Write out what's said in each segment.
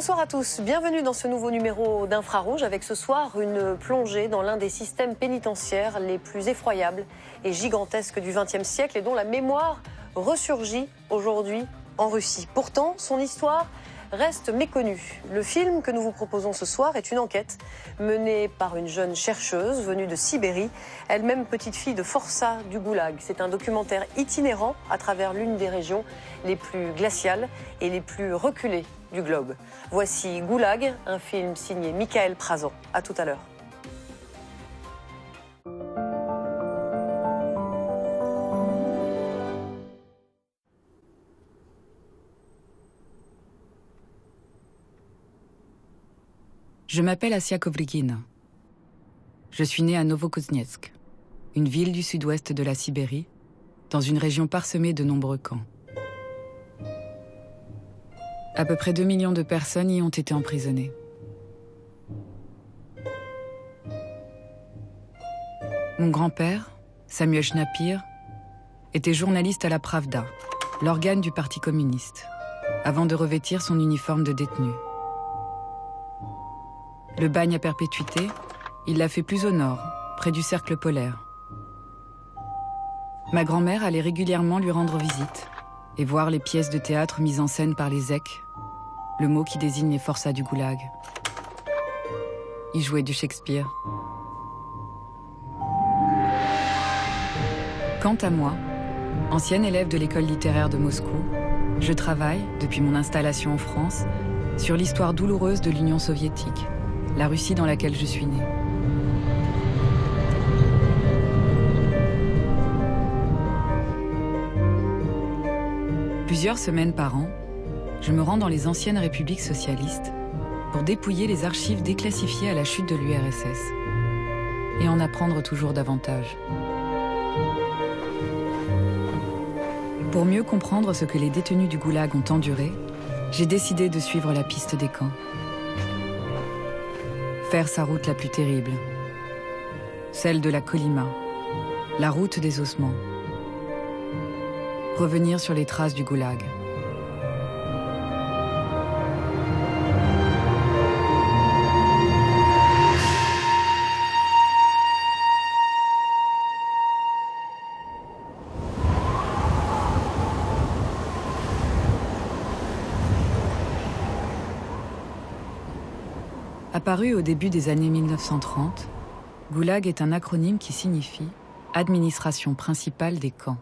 Bonsoir à tous, bienvenue dans ce nouveau numéro d'Infrarouge avec ce soir une plongée dans l'un des systèmes pénitentiaires les plus effroyables et gigantesques du XXe siècle et dont la mémoire ressurgit aujourd'hui en Russie. Pourtant, son histoire reste méconnue. Le film que nous vous proposons ce soir est une enquête menée par une jeune chercheuse venue de Sibérie, elle-même petite fille de Forçat du Goulag. C'est un documentaire itinérant à travers l'une des régions les plus glaciales et les plus reculées du globe. Voici Goulag, un film signé Michael Prazan. À tout à l'heure. Je m'appelle Asia Kovrigina. Je suis née à Novokuznetsk, une ville du sud-ouest de la Sibérie, dans une région parsemée de nombreux camps. À peu près 2 millions de personnes y ont été emprisonnées. Mon grand-père, Samuel Schnapir, était journaliste à la Pravda, l'organe du Parti communiste, avant de revêtir son uniforme de détenu. Le bagne à perpétuité, il l'a fait plus au nord, près du cercle polaire. Ma grand-mère allait régulièrement lui rendre visite et voir les pièces de théâtre mises en scène par les Zek, le mot qui désigne les forçats du goulag. Il jouait du Shakespeare. Quant à moi, ancienne élève de l'école littéraire de Moscou, je travaille, depuis mon installation en France, sur l'histoire douloureuse de l'Union soviétique la Russie dans laquelle je suis née. Plusieurs semaines par an, je me rends dans les anciennes républiques socialistes pour dépouiller les archives déclassifiées à la chute de l'URSS et en apprendre toujours davantage. Pour mieux comprendre ce que les détenus du goulag ont enduré, j'ai décidé de suivre la piste des camps faire sa route la plus terrible, celle de la Colima, la route des ossements, revenir sur les traces du goulag. Au début des années 1930, Goulag est un acronyme qui signifie Administration principale des camps.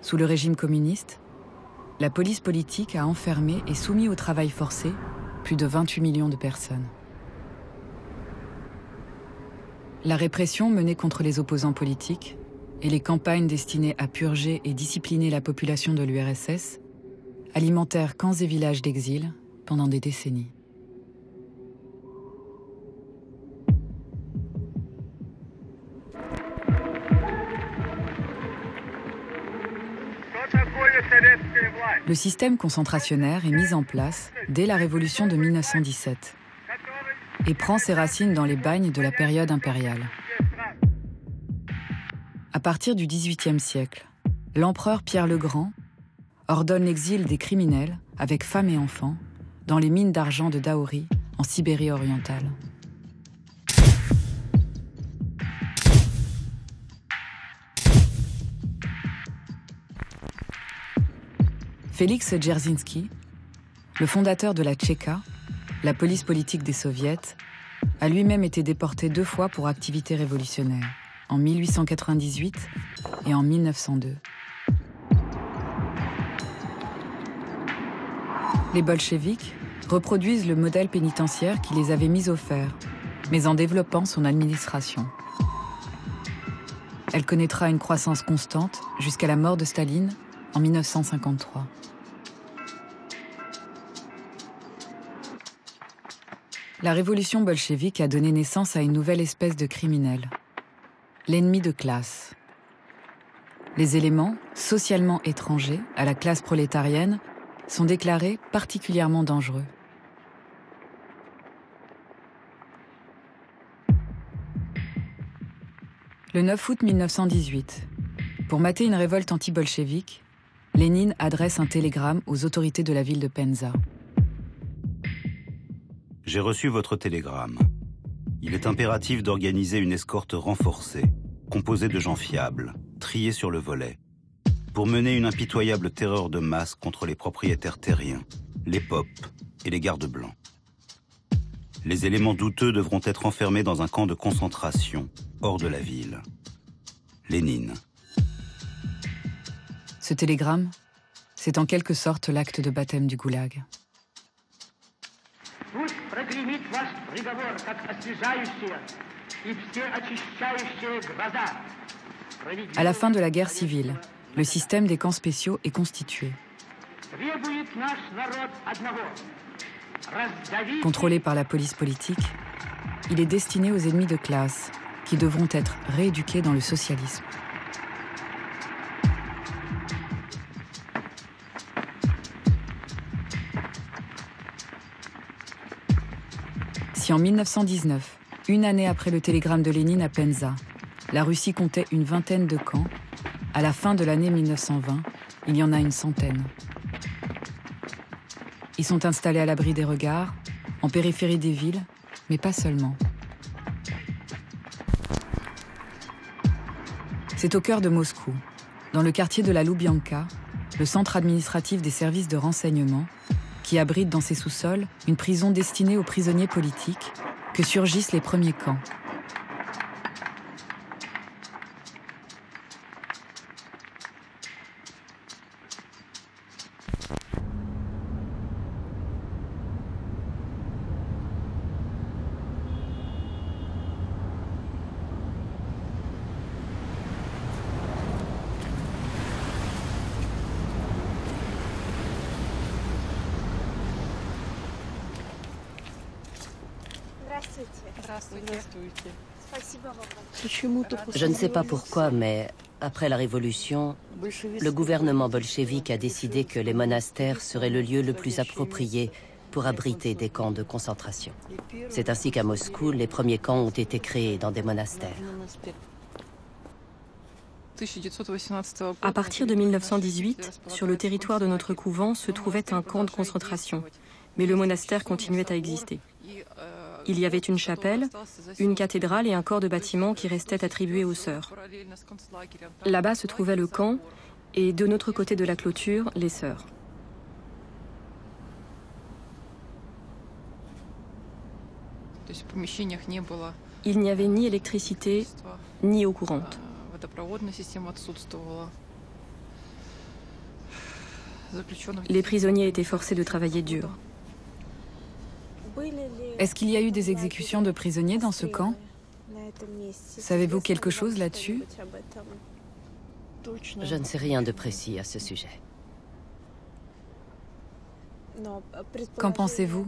Sous le régime communiste, la police politique a enfermé et soumis au travail forcé plus de 28 millions de personnes. La répression menée contre les opposants politiques et les campagnes destinées à purger et discipliner la population de l'URSS alimentèrent camps et villages d'exil pendant des décennies. Le système concentrationnaire est mis en place dès la révolution de 1917 et prend ses racines dans les bagnes de la période impériale. À partir du XVIIIe siècle, l'empereur Pierre le Grand ordonne l'exil des criminels, avec femmes et enfants, dans les mines d'argent de Daori, en Sibérie orientale. Félix Dzerzhinsky, le fondateur de la Tchéka, la police politique des soviets, a lui-même été déporté deux fois pour activité révolutionnaire, en 1898 et en 1902. Les bolcheviks reproduisent le modèle pénitentiaire qui les avait mis au fer, mais en développant son administration. Elle connaîtra une croissance constante jusqu'à la mort de Staline en 1953. La révolution bolchevique a donné naissance à une nouvelle espèce de criminel, l'ennemi de classe. Les éléments socialement étrangers à la classe prolétarienne sont déclarés particulièrement dangereux. Le 9 août 1918, pour mater une révolte anti-bolchevique, Lénine adresse un télégramme aux autorités de la ville de Penza. J'ai reçu votre télégramme. Il est impératif d'organiser une escorte renforcée, composée de gens fiables, triés sur le volet, pour mener une impitoyable terreur de masse contre les propriétaires terriens, les POP et les gardes blancs. Les éléments douteux devront être enfermés dans un camp de concentration, hors de la ville. Lénine. Ce télégramme, c'est en quelque sorte l'acte de baptême du goulag. À la fin de la guerre civile, le système des camps spéciaux est constitué. Contrôlé par la police politique, il est destiné aux ennemis de classe qui devront être rééduqués dans le socialisme. Si en 1919, une année après le télégramme de Lénine à Penza, la Russie comptait une vingtaine de camps, à la fin de l'année 1920, il y en a une centaine. Ils sont installés à l'abri des regards, en périphérie des villes, mais pas seulement. C'est au cœur de Moscou, dans le quartier de la Loubianka, le centre administratif des services de renseignement, qui abrite dans ses sous-sols une prison destinée aux prisonniers politiques, que surgissent les premiers camps. Je ne sais pas pourquoi, mais après la Révolution, le gouvernement bolchevique a décidé que les monastères seraient le lieu le plus approprié pour abriter des camps de concentration. C'est ainsi qu'à Moscou, les premiers camps ont été créés dans des monastères. À partir de 1918, sur le territoire de notre couvent se trouvait un camp de concentration, mais le monastère continuait à exister. Il y avait une chapelle, une cathédrale et un corps de bâtiment qui restaient attribués aux sœurs. Là-bas se trouvait le camp et de notre côté de la clôture, les sœurs. Il n'y avait ni électricité, ni eau courante. Les prisonniers étaient forcés de travailler dur. Est-ce qu'il y a eu des exécutions de prisonniers dans ce camp? Savez-vous quelque chose là-dessus? Je ne sais rien de précis à ce sujet. Qu'en pensez-vous?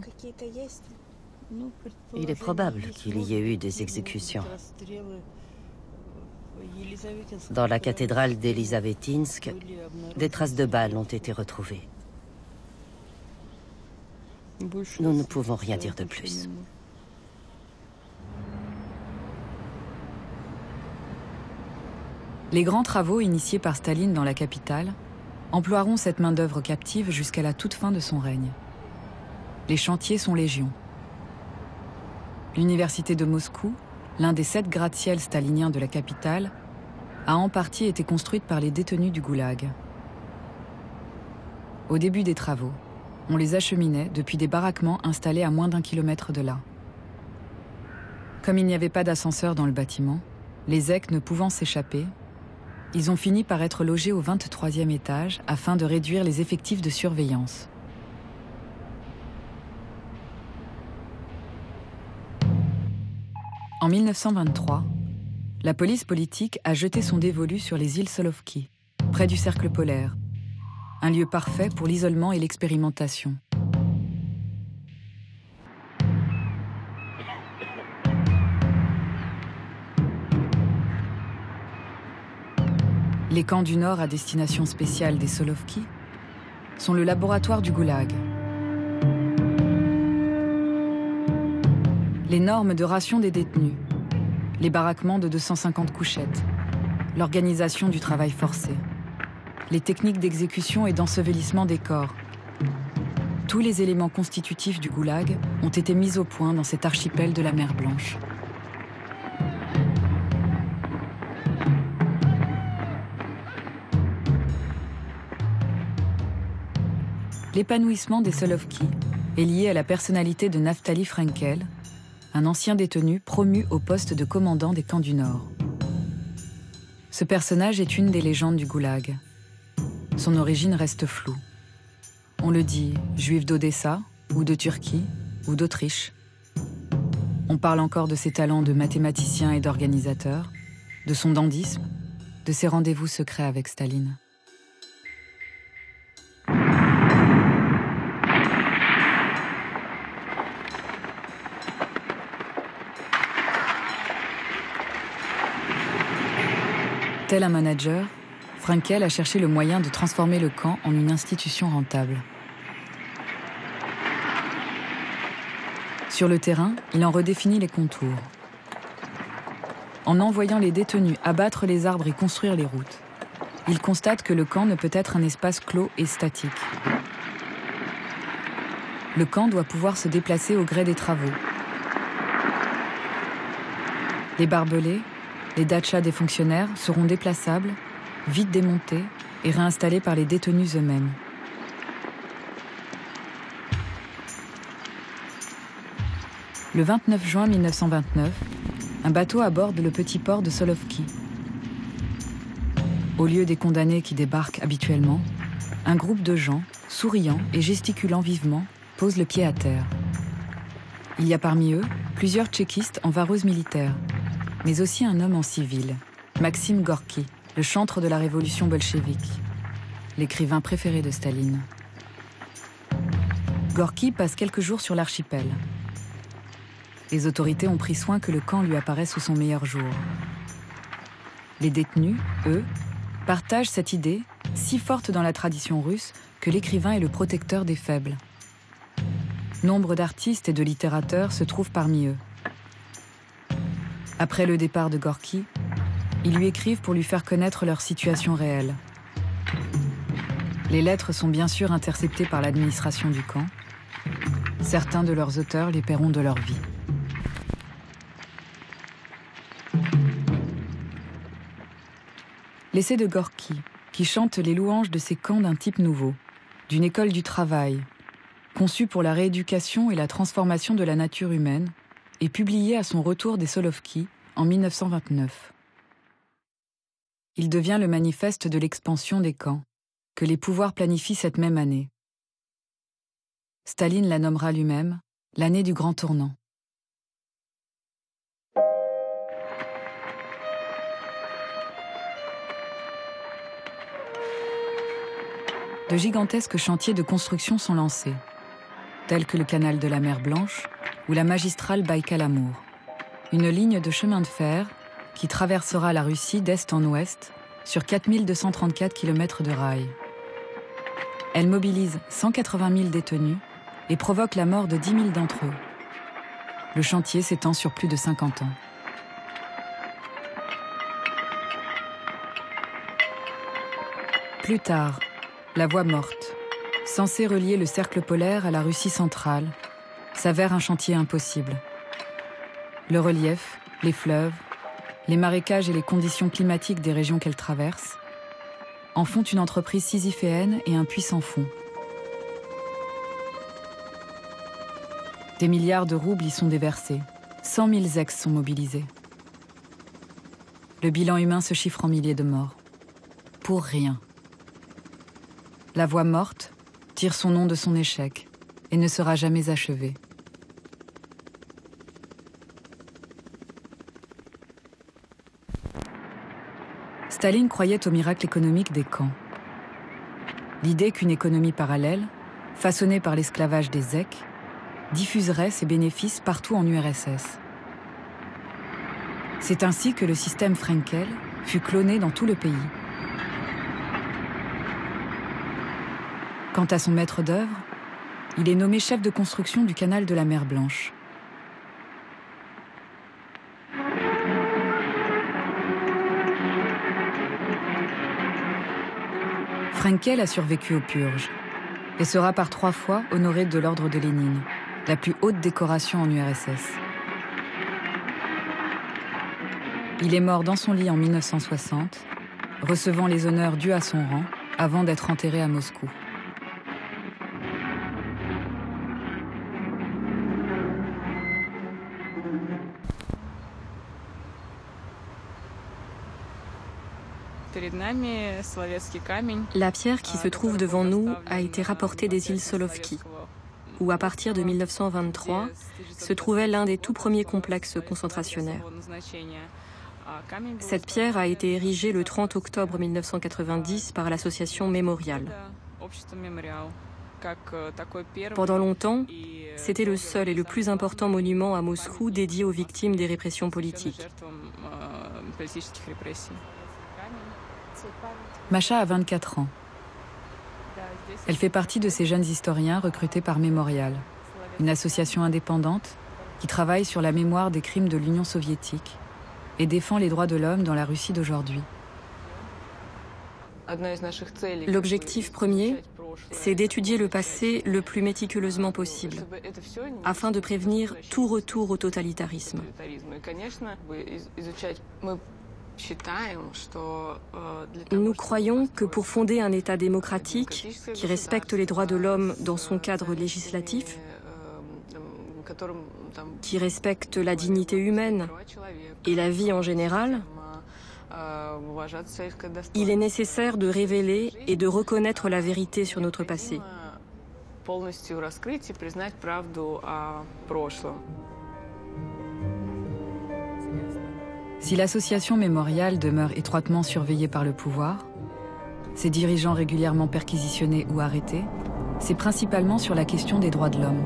Il est probable qu'il y ait eu des exécutions. Dans la cathédrale d'Elizavetinsk, des traces de balles ont été retrouvées. Nous ne pouvons rien dire de plus. Les grands travaux initiés par Staline dans la capitale emploieront cette main-d'œuvre captive jusqu'à la toute fin de son règne. Les chantiers sont légion. L'université de Moscou, l'un des sept gratte-ciels staliniens de la capitale, a en partie été construite par les détenus du goulag. Au début des travaux, on les acheminait depuis des baraquements installés à moins d'un kilomètre de là. Comme il n'y avait pas d'ascenseur dans le bâtiment, les zèques ne pouvant s'échapper, ils ont fini par être logés au 23e étage afin de réduire les effectifs de surveillance. En 1923, la police politique a jeté son dévolu sur les îles Solovki, près du cercle polaire, un lieu parfait pour l'isolement et l'expérimentation. Les camps du Nord à destination spéciale des Solovki sont le laboratoire du goulag. Les normes de ration des détenus, les baraquements de 250 couchettes, l'organisation du travail forcé. Les techniques d'exécution et d'ensevelissement des corps. Tous les éléments constitutifs du goulag ont été mis au point dans cet archipel de la mer Blanche. L'épanouissement des Solovki est lié à la personnalité de Naftali Frankel, un ancien détenu promu au poste de commandant des camps du Nord. Ce personnage est une des légendes du goulag. Son origine reste floue. On le dit juif d'Odessa, ou de Turquie, ou d'Autriche. On parle encore de ses talents de mathématicien et d'organisateur, de son dandisme, de ses rendez-vous secrets avec Staline. Tel un manager, Frankel a cherché le moyen de transformer le camp en une institution rentable. Sur le terrain, il en redéfinit les contours. En envoyant les détenus abattre les arbres et construire les routes, il constate que le camp ne peut être un espace clos et statique. Le camp doit pouvoir se déplacer au gré des travaux. Les barbelés, les dachas des fonctionnaires seront déplaçables, vite démontés et réinstallés par les détenus eux-mêmes. Le 29 juin 1929, un bateau aborde le petit port de Solovki. Au lieu des condamnés qui débarquent habituellement, un groupe de gens, souriant et gesticulant vivement, pose le pied à terre. Il y a parmi eux plusieurs tchéquistes en vareuse militaire, mais aussi un homme en civil, Maxime Gorky, le chantre de la révolution bolchevique, l'écrivain préféré de Staline. Gorky passe quelques jours sur l'archipel. Les autorités ont pris soin que le camp lui apparaisse sous son meilleur jour. Les détenus, eux, partagent cette idée, si forte dans la tradition russe, que l'écrivain est le protecteur des faibles. Nombre d'artistes et de littérateurs se trouvent parmi eux. Après le départ de Gorky, ils lui écrivent pour lui faire connaître leur situation réelle. Les lettres sont bien sûr interceptées par l'administration du camp. Certains de leurs auteurs les paieront de leur vie. L'essai de Gorky, qui chante les louanges de ces camps d'un type nouveau, d'une école du travail, conçue pour la rééducation et la transformation de la nature humaine, est publié à son retour des Solovki en 1929. Il devient le manifeste de l'expansion des camps, que les pouvoirs planifient cette même année. Staline la nommera lui-même l'année du grand tournant. De gigantesques chantiers de construction sont lancés, tels que le canal de la mer Blanche ou la magistrale Baïkal-Amour, une ligne de chemin de fer qui traversera la Russie d'est en ouest sur 4234 km de rails. Elle mobilise 180 000 détenus et provoque la mort de 10 000 d'entre eux. Le chantier s'étend sur plus de 50 ans. Plus tard, la voie morte, censée relier le cercle polaire à la Russie centrale, s'avère un chantier impossible. Le relief, les fleuves, les marécages et les conditions climatiques des régions qu'elle traverse en font une entreprise sisyphéenne et un puissant fond. Des milliards de roubles y sont déversés. 100 000 ex sont mobilisés. Le bilan humain se chiffre en milliers de morts. Pour rien. La voie morte tire son nom de son échec et ne sera jamais achevée. Staline croyait au miracle économique des camps. L'idée qu'une économie parallèle, façonnée par l'esclavage des Zecs, diffuserait ses bénéfices partout en URSS. C'est ainsi que le système Frenkel fut cloné dans tout le pays. Quant à son maître d'œuvre, il est nommé chef de construction du canal de la mer Blanche. Frankel a survécu aux purges et sera par trois fois honoré de l'ordre de Lénine, la plus haute décoration en URSS. Il est mort dans son lit en 1960, recevant les honneurs dus à son rang avant d'être enterré à Moscou. La pierre qui se trouve devant nous a été rapportée des îles Solovki, où à partir de 1923 se trouvait l'un des tout premiers complexes concentrationnaires. Cette pierre a été érigée le 30 octobre 1990 par l'association Mémorial. Pendant longtemps, c'était le seul et le plus important monument à Moscou dédié aux victimes des répressions politiques. Macha a 24 ans. Elle fait partie de ces jeunes historiens recrutés par Mémorial, une association indépendante qui travaille sur la mémoire des crimes de l'Union soviétique et défend les droits de l'homme dans la Russie d'aujourd'hui. L'objectif premier, c'est d'étudier le passé le plus méticuleusement possible, afin de prévenir tout retour au totalitarisme. Nous croyons que pour fonder un État démocratique qui respecte les droits de l'homme dans son cadre législatif, qui respecte la dignité humaine et la vie en général, il est nécessaire de révéler et de reconnaître la vérité sur notre passé. Si l'association mémoriale demeure étroitement surveillée par le pouvoir, ses dirigeants régulièrement perquisitionnés ou arrêtés, c'est principalement sur la question des droits de l'homme.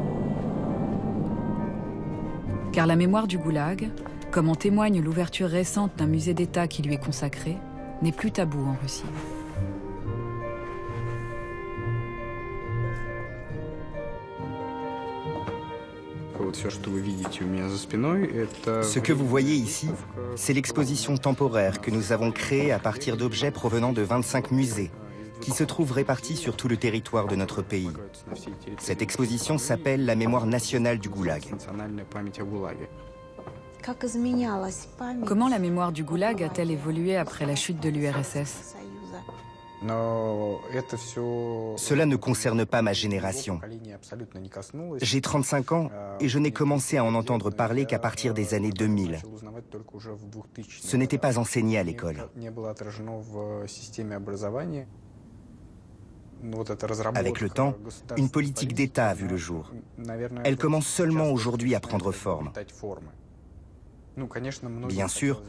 Car la mémoire du goulag, comme en témoigne l'ouverture récente d'un musée d'État qui lui est consacré, n'est plus tabou en Russie. Ce que vous voyez ici, c'est l'exposition temporaire que nous avons créée à partir d'objets provenant de 25 musées, qui se trouvent répartis sur tout le territoire de notre pays. Cette exposition s'appelle La mémoire nationale du Goulag. Comment la mémoire du Goulag a-t-elle évolué après la chute de l'URSS Cela ne concerne pas ma génération. J'ai 35 ans et je n'ai commencé à en entendre parler qu'à partir des années 2000. Ce n'était pas enseigné à l'école. Avec le temps, une politique d'État a vu le jour. Elle commence seulement aujourd'hui à prendre forme. Bien sûr,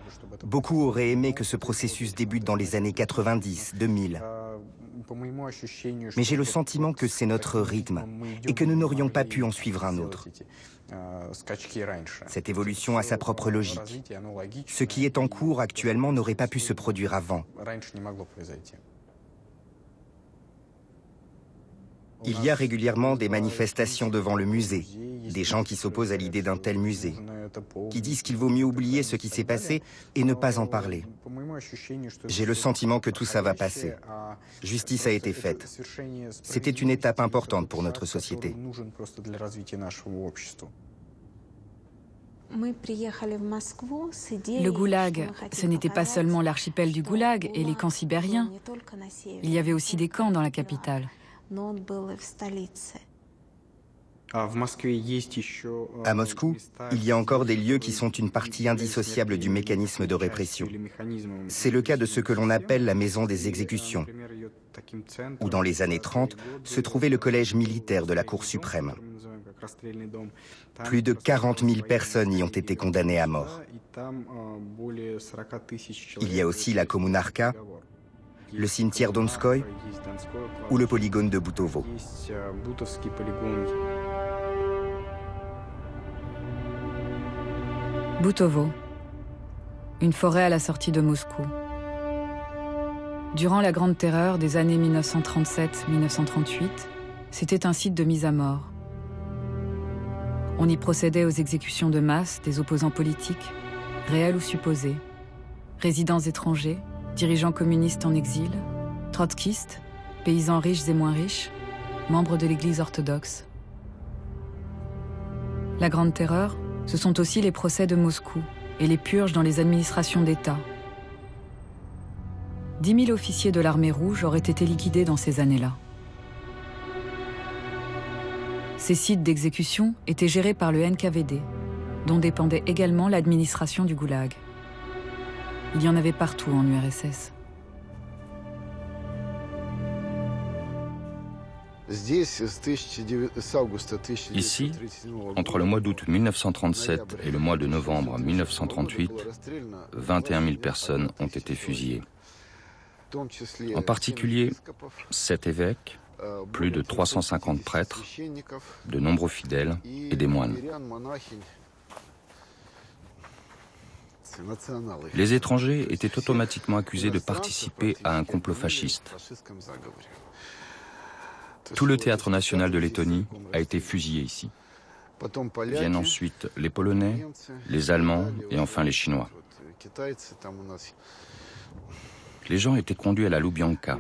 beaucoup auraient aimé que ce processus débute dans les années 90, 2000. Mais j'ai le sentiment que c'est notre rythme et que nous n'aurions pas pu en suivre un autre. Cette évolution a sa propre logique. Ce qui est en cours actuellement n'aurait pas pu se produire avant. Il y a régulièrement des manifestations devant le musée, des gens qui s'opposent à l'idée d'un tel musée, qui disent qu'il vaut mieux oublier ce qui s'est passé et ne pas en parler. J'ai le sentiment que tout ça va passer. Justice a été faite. C'était une étape importante pour notre société. Le goulag, ce n'était pas seulement l'archipel du goulag et les camps sibériens. Il y avait aussi des camps dans la capitale. À Moscou, il y a encore des lieux qui sont une partie indissociable du mécanisme de répression. C'est le cas de ce que l'on appelle la maison des exécutions, où dans les années 30 se trouvait le collège militaire de la Cour suprême. Plus de 40 000 personnes y ont été condamnées à mort. Il y a aussi la Kommunarka, le cimetière Donskoy ou le polygone de Butovo. Butovo, une forêt à la sortie de Moscou. Durant la Grande Terreur des années 1937-1938, c'était un site de mise à mort. On y procédait aux exécutions de masse des opposants politiques, réels ou supposés, résidents étrangers, dirigeants communistes en exil, trotskistes, paysans riches et moins riches, membres de l'Église orthodoxe. La Grande Terreur, ce sont aussi les procès de Moscou et les purges dans les administrations d'État. 10 000 officiers de l'armée rouge auraient été liquidés dans ces années-là. Ces sites d'exécution étaient gérés par le NKVD, dont dépendait également l'administration du goulag. Il y en avait partout en URSS. Ici, entre le mois d'août 1937 et le mois de novembre 1938, 21 000 personnes ont été fusillées. En particulier, sept évêques, plus de 350 prêtres, de nombreux fidèles et des moines. Les étrangers étaient automatiquement accusés de participer à un complot fasciste. Tout le théâtre national de Lettonie a été fusillé ici. Viennent ensuite les Polonais, les Allemands et enfin les Chinois. Les gens étaient conduits à la Lubyanka.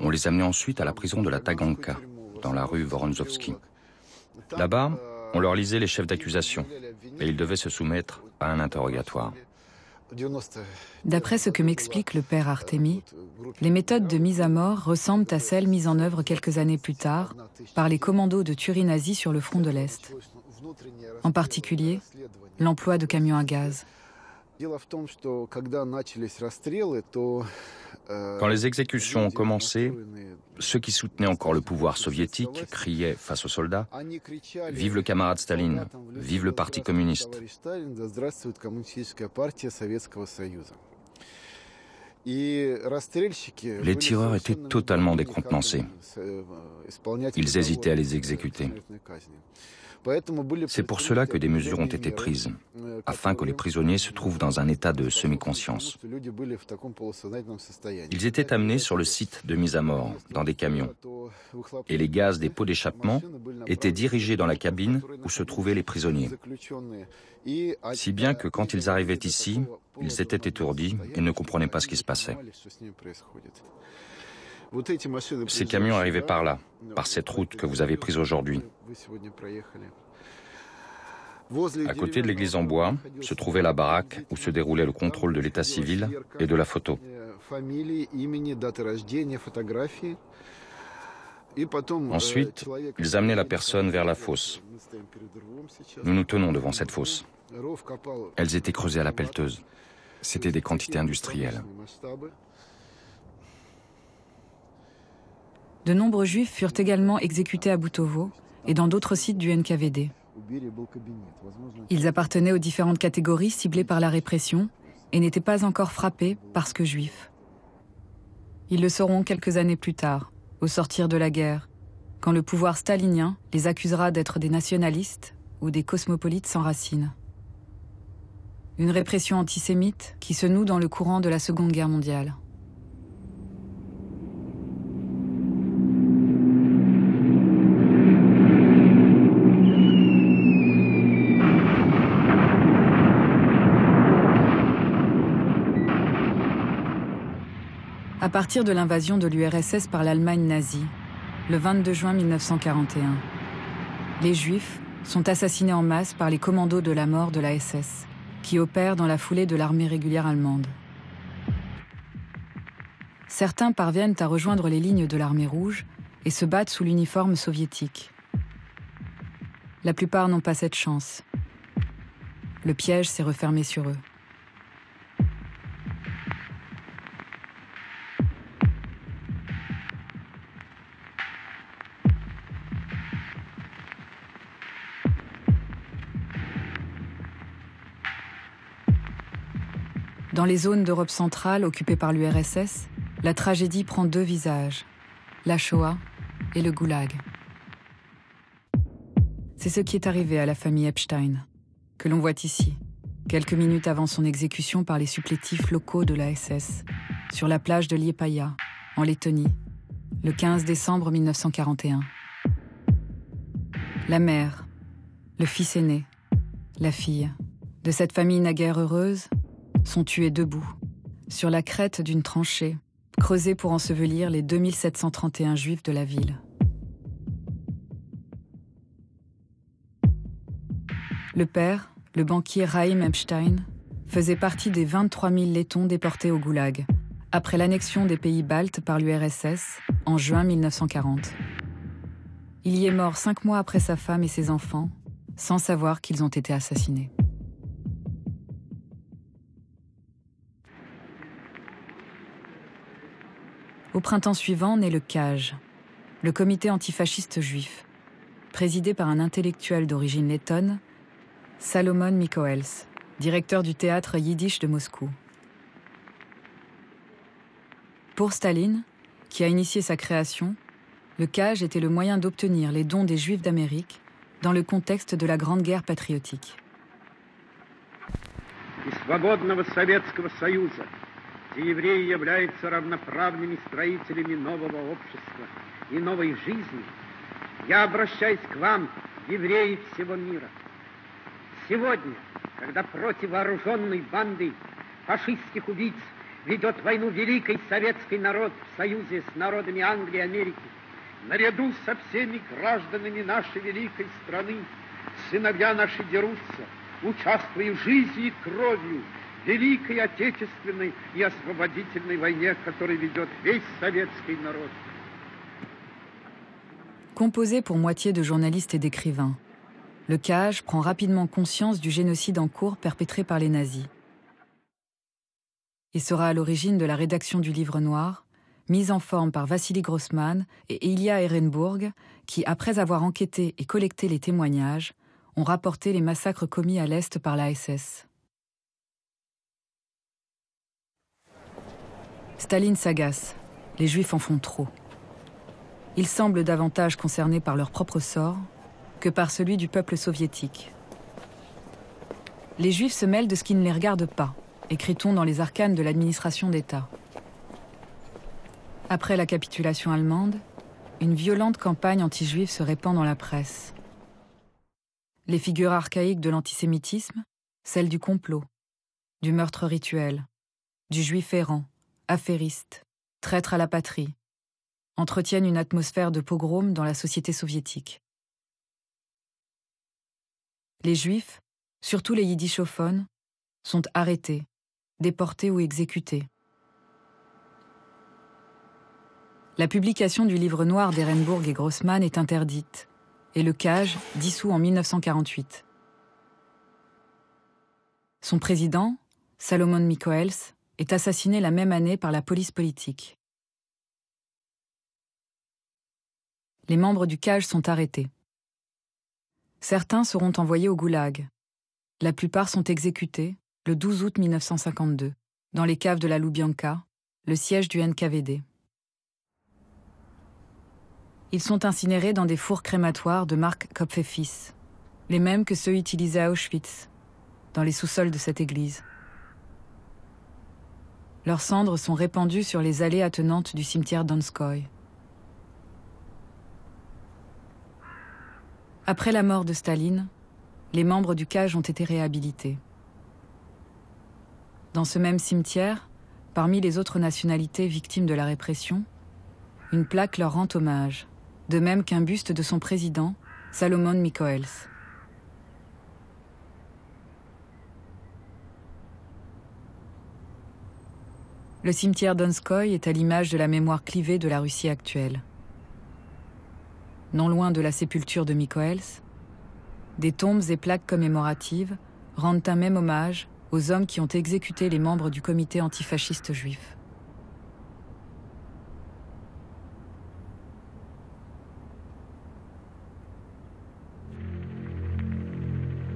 On les amenait ensuite à la prison de la Taganka, dans la rue Voronzovski. Là-bas, on leur lisait les chefs d'accusation et ils devaient se soumettre à un interrogatoire. D'après ce que m'explique le père Artemi, les méthodes de mise à mort ressemblent à celles mises en œuvre quelques années plus tard par les commandos de tuerie sur le front de l'Est. En particulier, l'emploi de camions à gaz. Quand les exécutions ont commencé, ceux qui soutenaient encore le pouvoir soviétique criaient face aux soldats ⁇ Vive le camarade Staline Vive le Parti communiste !⁇ Les tireurs étaient totalement décontenancés. Ils hésitaient à les exécuter. C'est pour cela que des mesures ont été prises, afin que les prisonniers se trouvent dans un état de semi-conscience. Ils étaient amenés sur le site de mise à mort, dans des camions, et les gaz des pots d'échappement étaient dirigés dans la cabine où se trouvaient les prisonniers. Si bien que quand ils arrivaient ici, ils étaient étourdis et ne comprenaient pas ce qui se passait. Ces camions arrivaient par là, par cette route que vous avez prise aujourd'hui. À côté de l'église en bois se trouvait la baraque où se déroulait le contrôle de l'état civil et de la photo. Ensuite, ils amenaient la personne vers la fosse. Nous nous tenons devant cette fosse. Elles étaient creusées à la pelleteuse. C'était des quantités industrielles. De nombreux juifs furent également exécutés à Boutovo et dans d'autres sites du NKVD. Ils appartenaient aux différentes catégories ciblées par la répression et n'étaient pas encore frappés parce que juifs. Ils le seront quelques années plus tard, au sortir de la guerre, quand le pouvoir stalinien les accusera d'être des nationalistes ou des cosmopolites sans racines. Une répression antisémite qui se noue dans le courant de la Seconde Guerre mondiale. Partir de l'invasion de l'URSS par l'Allemagne nazie, le 22 juin 1941, les Juifs sont assassinés en masse par les commandos de la mort de la SS, qui opèrent dans la foulée de l'armée régulière allemande. Certains parviennent à rejoindre les lignes de l'armée rouge et se battent sous l'uniforme soviétique. La plupart n'ont pas cette chance. Le piège s'est refermé sur eux. Dans les zones d'Europe centrale occupées par l'URSS, la tragédie prend deux visages, la Shoah et le Goulag. C'est ce qui est arrivé à la famille Epstein, que l'on voit ici, quelques minutes avant son exécution par les supplétifs locaux de la SS, sur la plage de Liepaya, en Lettonie, le 15 décembre 1941. La mère, le fils aîné, la fille, de cette famille naguère heureuse, sont tués debout, sur la crête d'une tranchée, creusée pour ensevelir les 2731 juifs de la ville. Le père, le banquier Raïm Epstein, faisait partie des 23 000 Lettons déportés au Goulag, après l'annexion des pays baltes par l'URSS en juin 1940. Il y est mort cinq mois après sa femme et ses enfants, sans savoir qu'ils ont été assassinés. Au printemps suivant naît le CAGE, le comité antifasciste juif, présidé par un intellectuel d'origine lettonne, Salomon Mikoels, directeur du théâtre yiddish de Moscou. Pour Staline, qui a initié sa création, le CAGE était le moyen d'obtenir les dons des Juifs d'Amérique dans le contexte de la Grande Guerre patriotique. Сегодня, когда против вооруженной банды фашистских убийц ведет войну великий советский народ в союзе с народами Англии и Америки, наряду со всеми гражданами нашей великой страны, сыновья наши дерутся, участвуя в жизни и кровью великой отечественной и освободительной войне, которую ведет весь советский народ. Composé pour moitié de journalistes et d'écrivains, le CAGE prend rapidement conscience du génocide en cours perpétré par les nazis. Il sera à l'origine de la rédaction du livre noir, mise en forme par Vassili Grossman et Ilya Ehrenburg, qui, après avoir enquêté et collecté les témoignages, ont rapporté les massacres commis à l'Est par la SS. Staline s'agace. Les Juifs en font trop. Ils semblent davantage concernés par leur propre sort que par celui du peuple soviétique. Les Juifs se mêlent de ce qui ne les regarde pas, écrit-on dans les arcanes de l'administration d'État. Après la capitulation allemande, une violente campagne anti-juive se répand dans la presse. Les figures archaïques de l'antisémitisme, celles du complot, du meurtre rituel, du juif errant, affairiste, traître à la patrie, entretiennent une atmosphère de pogrom dans la société soviétique. Les Juifs, surtout les yiddishophones, sont arrêtés, déportés ou exécutés. La publication du livre noir d'Ehrenburg et Grossman est interdite et le CAGE dissous en 1948. Son président, Salomon Mikoels, est assassiné la même année par la police politique. Les membres du CAGE sont arrêtés. Certains seront envoyés au goulag. La plupart sont exécutés le 12 août 1952, dans les caves de la Loubianka, le siège du NKVD. Ils sont incinérés dans des fours crématoires de marque Kopf et les mêmes que ceux utilisés à Auschwitz, dans les sous-sols de cette église. Leurs cendres sont répandues sur les allées attenantes du cimetière Donskoy. Après la mort de Staline, les membres du CAGE ont été réhabilités. Dans ce même cimetière, parmi les autres nationalités victimes de la répression, une plaque leur rend hommage, de même qu'un buste de son président, Salomon Mikoels. Le cimetière Donskoy est à l'image de la mémoire clivée de la Russie actuelle non loin de la sépulture de Mikoels, des tombes et plaques commémoratives rendent un même hommage aux hommes qui ont exécuté les membres du comité antifasciste juif.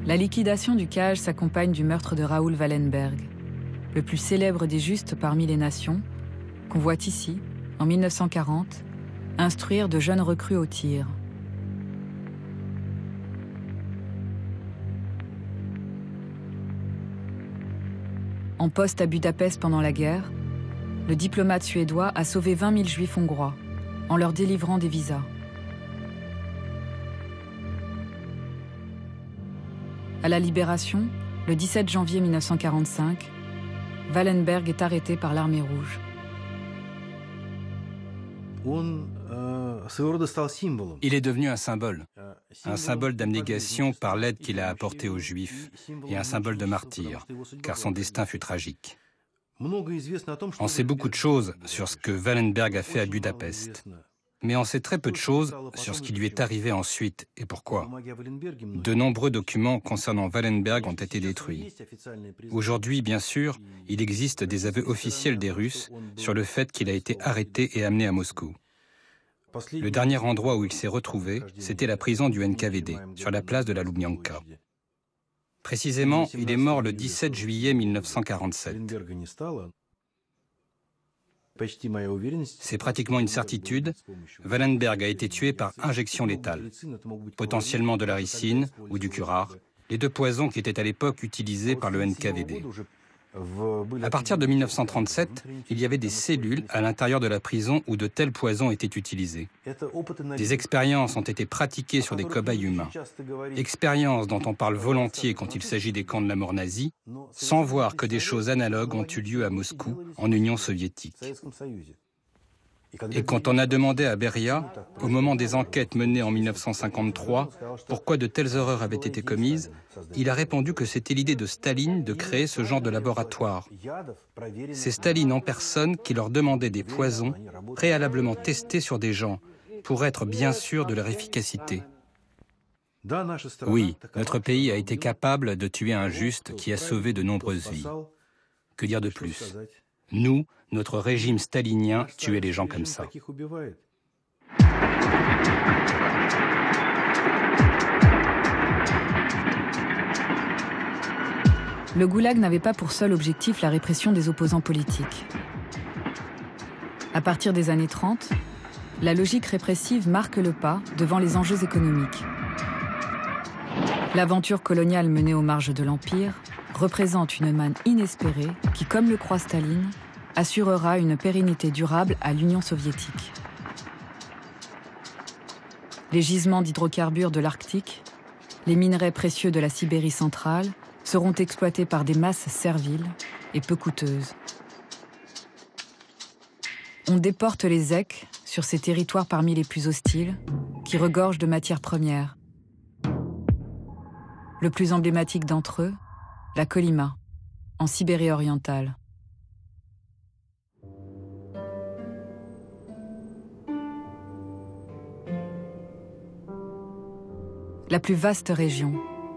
La liquidation du cage s'accompagne du meurtre de Raoul Wallenberg, le plus célèbre des justes parmi les nations, qu'on voit ici, en 1940, instruire de jeunes recrues au tir. En poste à Budapest pendant la guerre, le diplomate suédois a sauvé 20 000 juifs hongrois en leur délivrant des visas. À la libération, le 17 janvier 1945, Wallenberg est arrêté par l'armée rouge. Il est devenu un symbole, un symbole d'abnégation par l'aide qu'il a apportée aux Juifs et un symbole de martyr, car son destin fut tragique. On sait beaucoup de choses sur ce que Wallenberg a fait à Budapest, mais on sait très peu de choses sur ce qui lui est arrivé ensuite et pourquoi. De nombreux documents concernant Wallenberg ont été détruits. Aujourd'hui, bien sûr, il existe des aveux officiels des Russes sur le fait qu'il a été arrêté et amené à Moscou. Le dernier endroit où il s'est retrouvé, c'était la prison du NKVD, sur la place de la Lubyanka. Précisément, il est mort le 17 juillet 1947. C'est pratiquement une certitude. Wallenberg a été tué par injection létale, potentiellement de la ricine ou du curare, les deux poisons qui étaient à l'époque utilisés par le NKVD. À partir de 1937, il y avait des cellules à l'intérieur de la prison où de tels poisons étaient utilisés. Des expériences ont été pratiquées sur des cobayes humains. Expériences dont on parle volontiers quand il s'agit des camps de la mort nazie, sans voir que des choses analogues ont eu lieu à Moscou, en Union soviétique. Et quand on a demandé à Beria, au moment des enquêtes menées en 1953, pourquoi de telles horreurs avaient été commises, il a répondu que c'était l'idée de Staline de créer ce genre de laboratoire. C'est Staline en personne qui leur demandait des poisons préalablement testés sur des gens, pour être bien sûr de leur efficacité. Oui, notre pays a été capable de tuer un juste qui a sauvé de nombreuses vies. Que dire de plus? Nous, notre régime stalinien tuait les gens comme ça. Le goulag n'avait pas pour seul objectif la répression des opposants politiques. À partir des années 30, la logique répressive marque le pas devant les enjeux économiques. L'aventure coloniale menée aux marges de l'Empire représente une manne inespérée qui, comme le croit Staline, assurera une pérennité durable à l'Union soviétique. Les gisements d'hydrocarbures de l'Arctique, les minerais précieux de la Sibérie centrale seront exploités par des masses serviles et peu coûteuses. On déporte les ZEC sur ces territoires parmi les plus hostiles, qui regorgent de matières premières. Le plus emblématique d'entre eux, la Colima, en Sibérie orientale. La plus vaste région,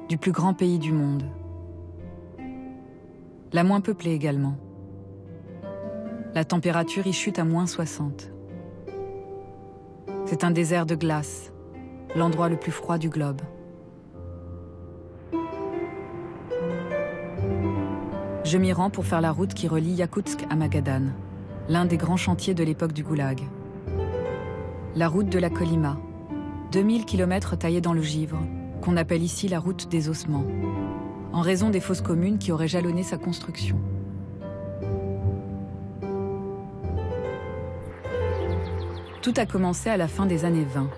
du plus grand pays du monde. La moins peuplée également. La température y chute à moins 60. C'est un désert de glace, l'endroit le plus froid du globe. Je m'y rends pour faire la route qui relie Yakoutsk à Magadan, l'un des grands chantiers de l'époque du Goulag. La route de la Colima, 2000 km taillés dans le givre, qu'on appelle ici la route des ossements, en raison des fosses communes qui auraient jalonné sa construction. Tout a commencé à la fin des années 20,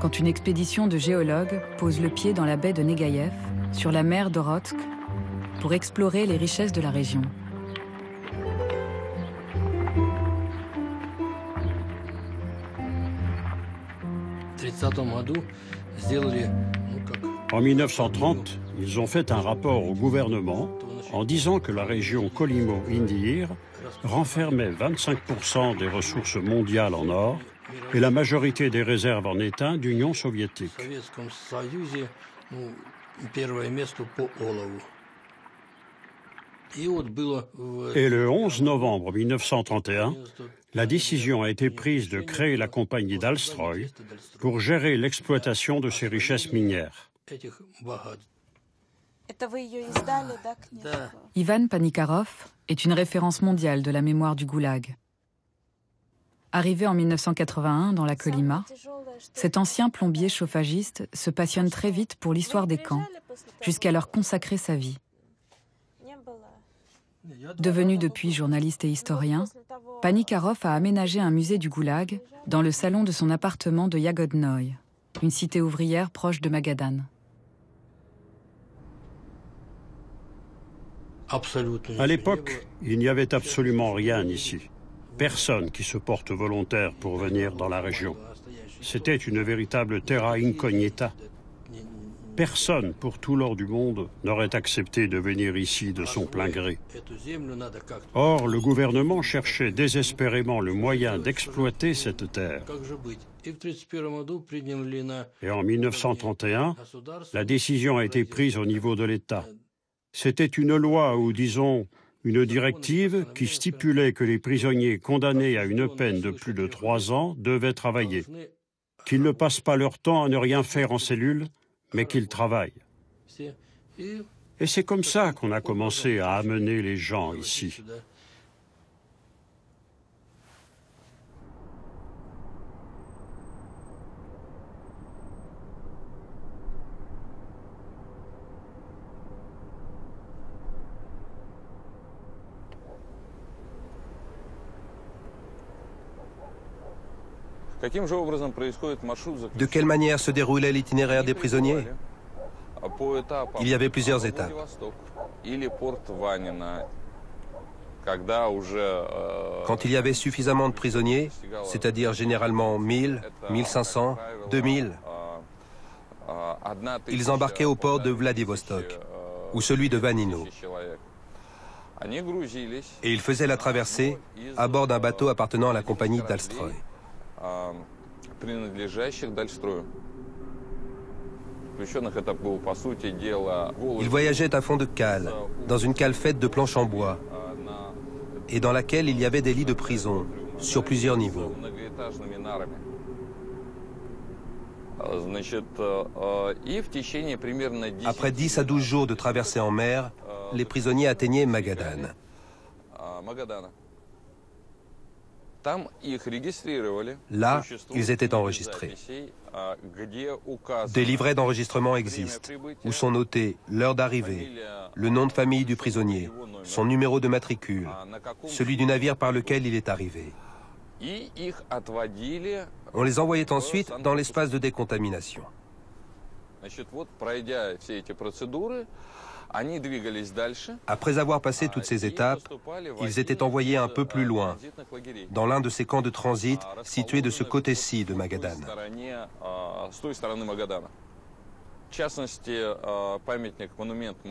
quand une expédition de géologues pose le pied dans la baie de Negaïev, sur la mer d'Orotsk, pour explorer les richesses de la région. En 1930, ils ont fait un rapport au gouvernement en disant que la région Kolimo-Indir renfermait 25% des ressources mondiales en or et la majorité des réserves en étain d'Union soviétique. Et le 11 novembre 1931, la décision a été prise de créer la compagnie d'Alstroy pour gérer l'exploitation de ces richesses minières. Ivan Panikarov est une référence mondiale de la mémoire du goulag. Arrivé en 1981 dans la Colima, cet ancien plombier chauffagiste se passionne très vite pour l'histoire des camps, jusqu'à leur consacrer sa vie. Devenu depuis journaliste et historien, Panikarov a aménagé un musée du Goulag dans le salon de son appartement de Yagodnoy, une cité ouvrière proche de Magadan. À l'époque, il n'y avait absolument rien ici. personne qui se porte volontaire pour venir dans la région. C'était une véritable terra incognita. Personne pour tout l'or du monde n'aurait accepté de venir ici de son plein gré. Or, le gouvernement cherchait désespérément le moyen d'exploiter cette terre. Et en 1931, la décision a été prise au niveau de l'État. C'était une loi ou, disons, une directive qui stipulait que les prisonniers condamnés à une peine de plus de trois ans devaient travailler, qu'ils ne passent pas leur temps à ne rien faire en cellule, mais qu'ils travaillent. Et c'est comme ça qu'on a commencé à amener les gens ici. De quelle manière se déroulait l'itinéraire des prisonniers? Il y avait plusieurs étapes. Quand il y avait suffisamment de prisonniers, c'est-à-dire généralement 1000, 1500, 2000, ils embarquaient au port de Vladivostok ou celui de Vanino. Et ils faisaient la traversée à bord d'un bateau appartenant à la compagnie d'Alstroy. Il voyageait à fond de cale, dans une cale faite de planches en bois, et dans laquelle il y avait des lits de prison, sur plusieurs niveaux. Après 10 à 12 jours de traversée en mer, les prisonniers atteignaient Magadan. Là, ils étaient enregistrés. Des livrets d'enregistrement existent, où sont notés l'heure d'arrivée, le nom de famille du prisonnier, son numéro de matricule, celui du navire par lequel il est arrivé. On les envoyait ensuite dans l'espace de décontamination. Après avoir passé toutes ces étapes, ils étaient envoyés un peu plus loin, dans l'un de ces camps de transit situés de ce côté-ci de Magadan.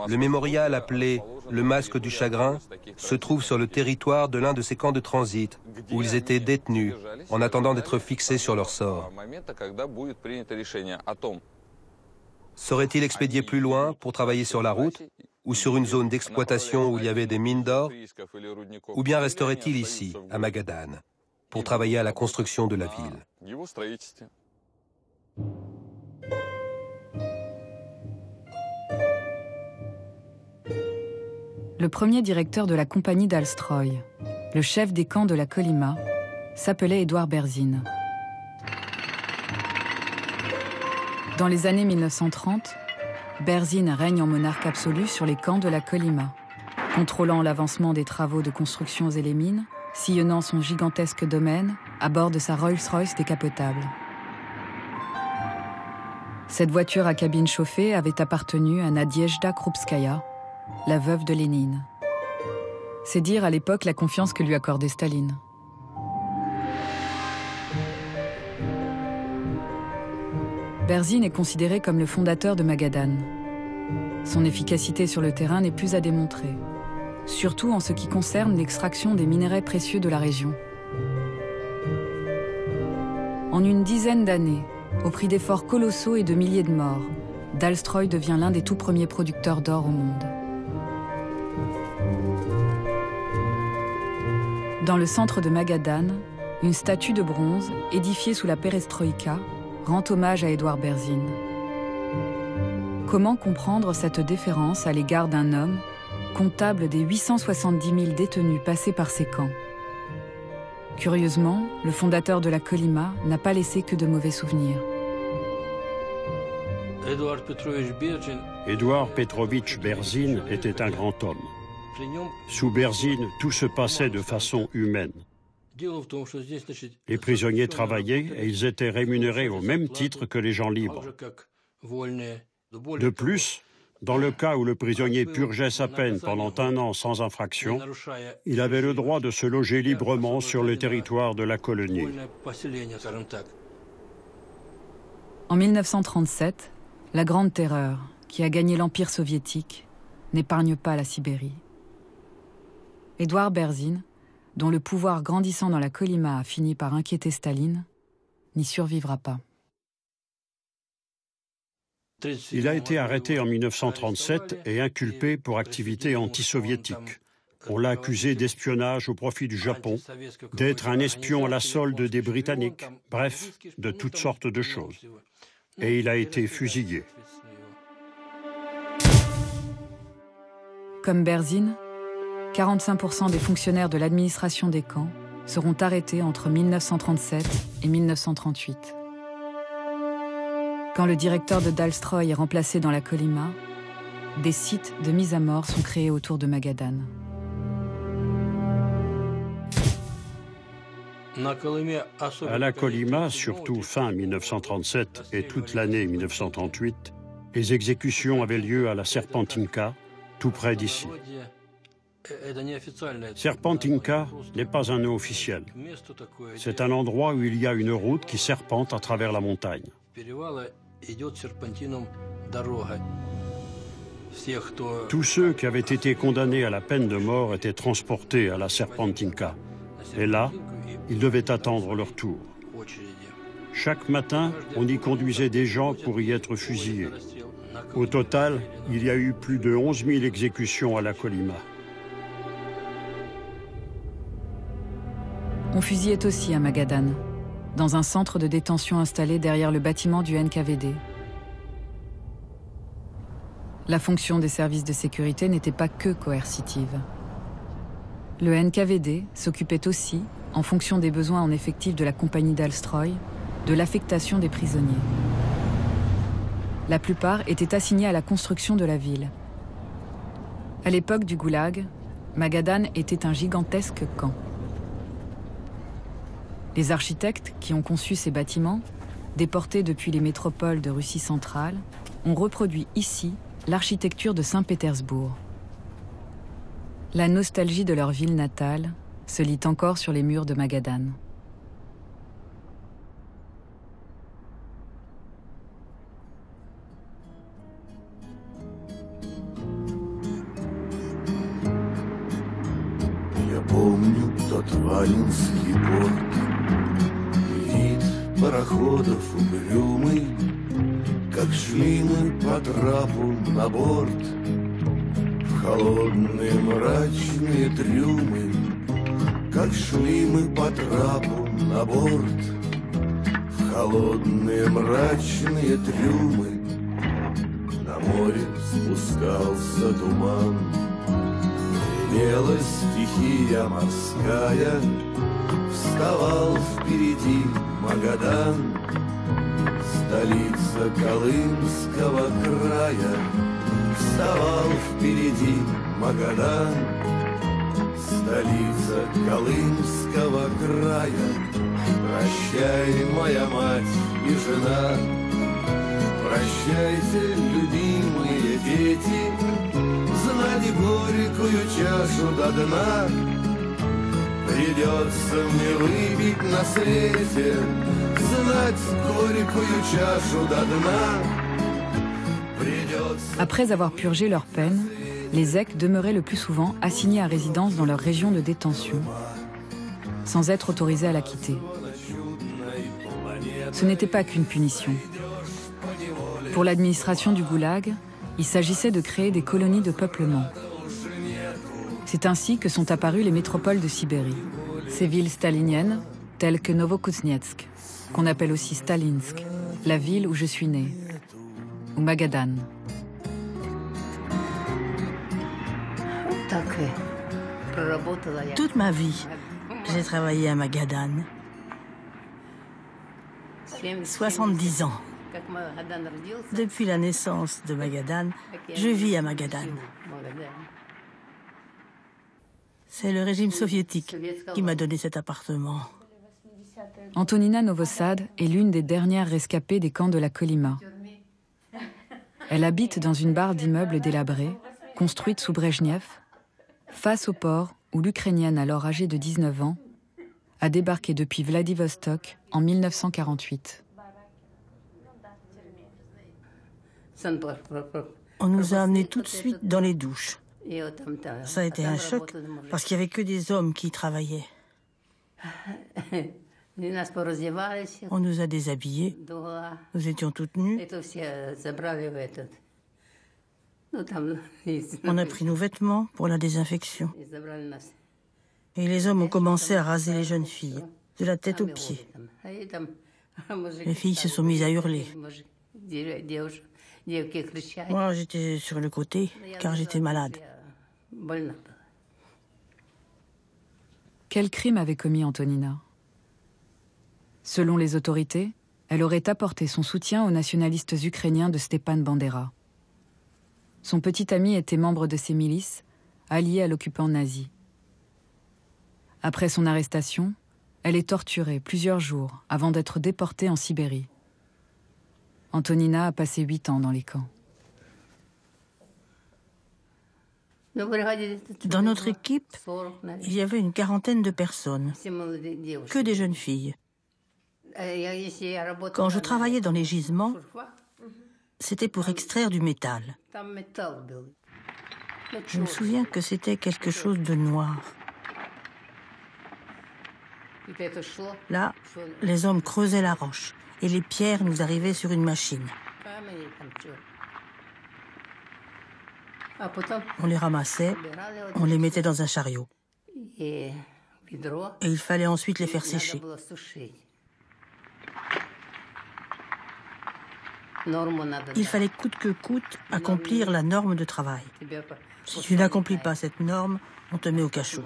Le mémorial appelé le masque du chagrin se trouve sur le territoire de l'un de ces camps de transit où ils étaient détenus en attendant d'être fixés sur leur sort. Serait-il expédié plus loin pour travailler sur la route ou sur une zone d'exploitation où il y avait des mines d'or Ou bien resterait-il ici, à Magadan, pour travailler à la construction de la ville? Le premier directeur de la compagnie d'Alstroy, le chef des camps de la Colima, s'appelait Édouard Berzine. Dans les années 1930, Berzine règne en monarque absolu sur les camps de la Colima, contrôlant l'avancement des travaux de construction et les mines, sillonnant son gigantesque domaine à bord de sa Rolls-Royce décapotable. Cette voiture à cabine chauffée avait appartenu à Nadiejda Krupskaya, la veuve de Lénine. C'est dire à l'époque la confiance que lui accordait Staline. Berzine est considéré comme le fondateur de Magadan. Son efficacité sur le terrain n'est plus à démontrer, surtout en ce qui concerne l'extraction des minéraux précieux de la région. En une dizaine d'années, au prix d'efforts colossaux et de milliers de morts, Dalstroy devient l'un des tout premiers producteurs d'or au monde. Dans le centre de Magadan, une statue de bronze, édifiée sous la perestroïka, rend hommage à Édouard Berzine. Comment comprendre cette déférence à l'égard d'un homme, comptable des 870 000 détenus passés par ces camps? Curieusement, le fondateur de la Colima n'a pas laissé que de mauvais souvenirs. Édouard Petrovitch Berzine était un grand homme. Sous Berzine, tout se passait de façon humaine. Les prisonniers travaillaient et ils étaient rémunérés au même titre que les gens libres. De plus, Dans le cas où le prisonnier purgeait sa peine pendant un an sans infraction, il avait le droit de se loger librement sur le territoire de la colonie. En 1937, la Grande Terreur, qui a gagné l'Empire soviétique, n'épargne pas la Sibérie. Édouard Berzin, dont le pouvoir grandissant dans la Colima a fini par inquiéter Staline, n'y survivra pas. Il a été arrêté en 1937 et inculpé pour activité anti-soviétique. On l'a accusé d'espionnage au profit du Japon, d'être un espion à la solde des Britanniques, bref, de toutes sortes de choses. Et il a été fusillé. Comme Berzin, 45% des fonctionnaires de l'administration des camps seront arrêtés entre 1937 et 1938. Quand le directeur de Dalstroy est remplacé dans la Colima, des sites de mise à mort sont créés autour de Magadan. À la Colima, surtout fin 1937 et toute l'année 1938, les exécutions avaient lieu à la Serpentinka, tout près d'ici. Serpentinka n'est pas un nom officiel. C'est un endroit où il y a une route qui serpente à travers la montagne. Tous ceux qui avaient été condamnés à la peine de mort étaient transportés à la Serpentinka. Et là, ils devaient attendre leur tour. Chaque matin, on y conduisait des gens pour y être fusillés. Au total, il y a eu plus de 11 000 exécutions à la Colima. On fusillait aussi à Magadan, dans un centre de détention installé derrière le bâtiment du NKVD. La fonction des services de sécurité n'était pas que coercitive. Le NKVD s'occupait aussi, en fonction des besoins en effectifs de la compagnie d'Alstroy, de l'affectation des prisonniers. La plupart étaient assignés à la construction de la ville. À l'époque du Goulag, Magadan était un gigantesque camp. Les architectes qui ont conçu ces bâtiments, déportés depuis les métropoles de Russie centrale, ont reproduit ici l'architecture de Saint-Pétersbourg. La nostalgie de leur ville natale se lit encore sur les murs de Magadan. помню тот Валенский порт Вид Пароходов угрюмый Как шли мы по трапу на борт. В холодные мрачные трюмы Как шли мы по трапу на борт. В холодные мрачные трюмы На море спускался туман. Пела стихия морская, Вставал впереди Магадан, Столица Колымского края. Вставал впереди Магадан, Столица Колымского края. Прощай, моя мать и жена, Прощайте, любимые дети, Знать горькую чашу до дна Придется мне выпить на свете Знать горькую чашу до дна Après avoir purgé leur peine, les EC demeuraient le plus souvent assignés à résidence dans leur région de détention, sans être autorisés à la quitter. Ce n'était pas qu'une punition. Pour l'administration du goulag, il s'agissait de créer des colonies de peuplement. C'est ainsi que sont apparues les métropoles de Sibérie, ces villes staliniennes telles que Novokuznetsk, qu'on appelle aussi Stalinsk, la ville où je suis né, ou Magadan. Toute ma vie, j'ai travaillé à Magadan. 70 ans. Depuis la naissance de Magadan, je vis à Magadan. C'est le régime soviétique qui m'a donné cet appartement. Antonina Novosad est l'une des dernières rescapées des camps de la Colima. Elle habite dans une barre d'immeubles délabrés, construite sous Brejnev, face au port où l'Ukrainienne, alors âgée de 19 ans, a débarqué depuis Vladivostok en 1948. On nous a amenés tout de suite dans les douches. Ça a été un choc parce qu'il n'y avait que des hommes qui y travaillaient. On nous a déshabillés. Nous étions toutes nues. On a pris nos vêtements pour la désinfection. Et les hommes ont commencé à raser les jeunes filles, de la tête aux pieds. Les filles se sont mises à hurler. Moi, j'étais sur le côté, car j'étais malade. Quel crime avait commis Antonina? Selon les autorités, elle aurait apporté son soutien aux nationalistes ukrainiens de Stepan Bandera. Son petit ami était membre de ces milices, alliées à l'occupant nazi. Après son arrestation, elle est torturée plusieurs jours avant d'être déportée en Sibérie. Antonina a passé huit ans dans les camps. Dans notre équipe, il y avait une quarantaine de personnes, que des jeunes filles. Quand je travaillais dans les gisements, c'était pour extraire du métal. Je me souviens que c'était quelque chose de noir. Là, les hommes creusaient la roche et les pierres nous arrivaient sur une machine. On les ramassait, on les mettait dans un chariot. Et il fallait ensuite les faire sécher. Il fallait coûte que coûte accomplir la norme de travail. Si tu n'accomplis pas cette norme, on te met au cachot.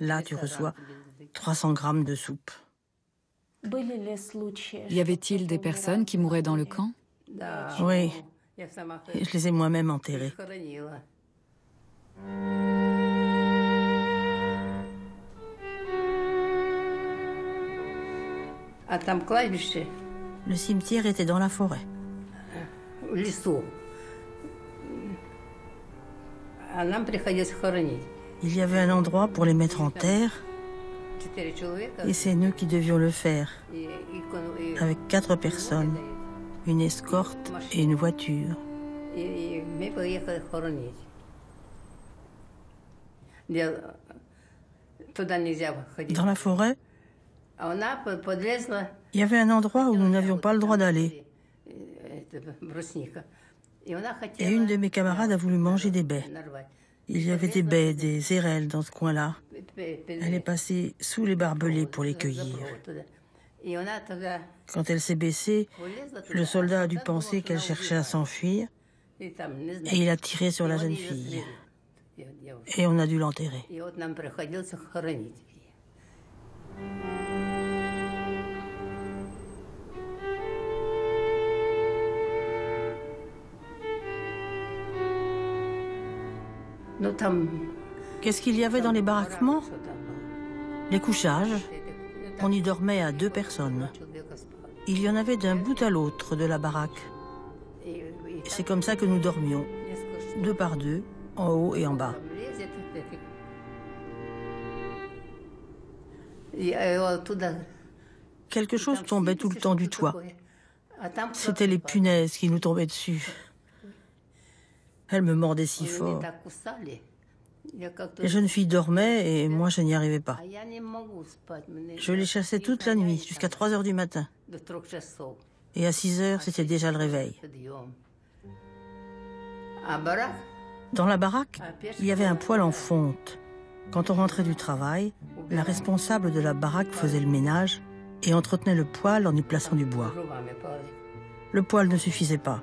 Là, tu reçois 300 grammes de soupe. Y avait-il des personnes qui mouraient dans le camp? Oui. Je les ai moi-même enterrées. Le cimetière était dans la forêt. Il y avait un endroit pour les mettre en terre. et c'est nous qui devions le faire. Avec quatre personnes, une escorte et une voiture. Dans la forêt, il y avait un endroit où nous n'avions pas le droit d'aller. Et une de mes camarades a voulu manger des baies. Il y avait des baies, des érelles dans ce coin-là. Elle est passée sous les barbelés pour les cueillir. Quand elle s'est baissée, le soldat a dû penser qu'elle cherchait à s'enfuir et il a tiré sur la jeune fille. Et on a dû l'enterrer. Qu'est-ce qu'il y avait dans les baraquements? Les couchages. On y dormait à deux personnes. Il y en avait d'un bout à l'autre de la baraque. C'est comme ça que nous dormions, deux par deux, en haut et en bas. Quelque chose tombait tout le temps du toit. C'était les punaises qui nous tombaient dessus. Elle me mordait si fort. Les jeunes filles dormaient et moi je n'y arrivais pas. Je les chassais toute la nuit jusqu'à 3 heures du matin. Et à 6 heures, c'était déjà le réveil. Dans la baraque, il y avait un poêle en fonte. Quand on rentrait du travail, la responsable de la baraque faisait le ménage et entretenait le poêle en y plaçant du bois. Le poêle ne suffisait pas.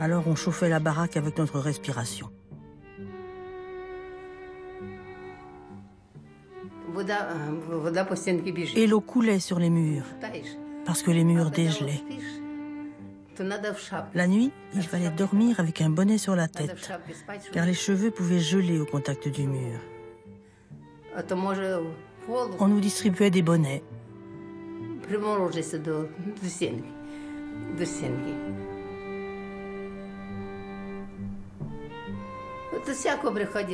Alors on chauffait la baraque avec notre respiration. Et l'eau coulait sur les murs. Parce que les murs dégelaient. La nuit, il fallait dormir avec un bonnet sur la tête, car les cheveux pouvaient geler au contact du mur. On nous distribuait des bonnets.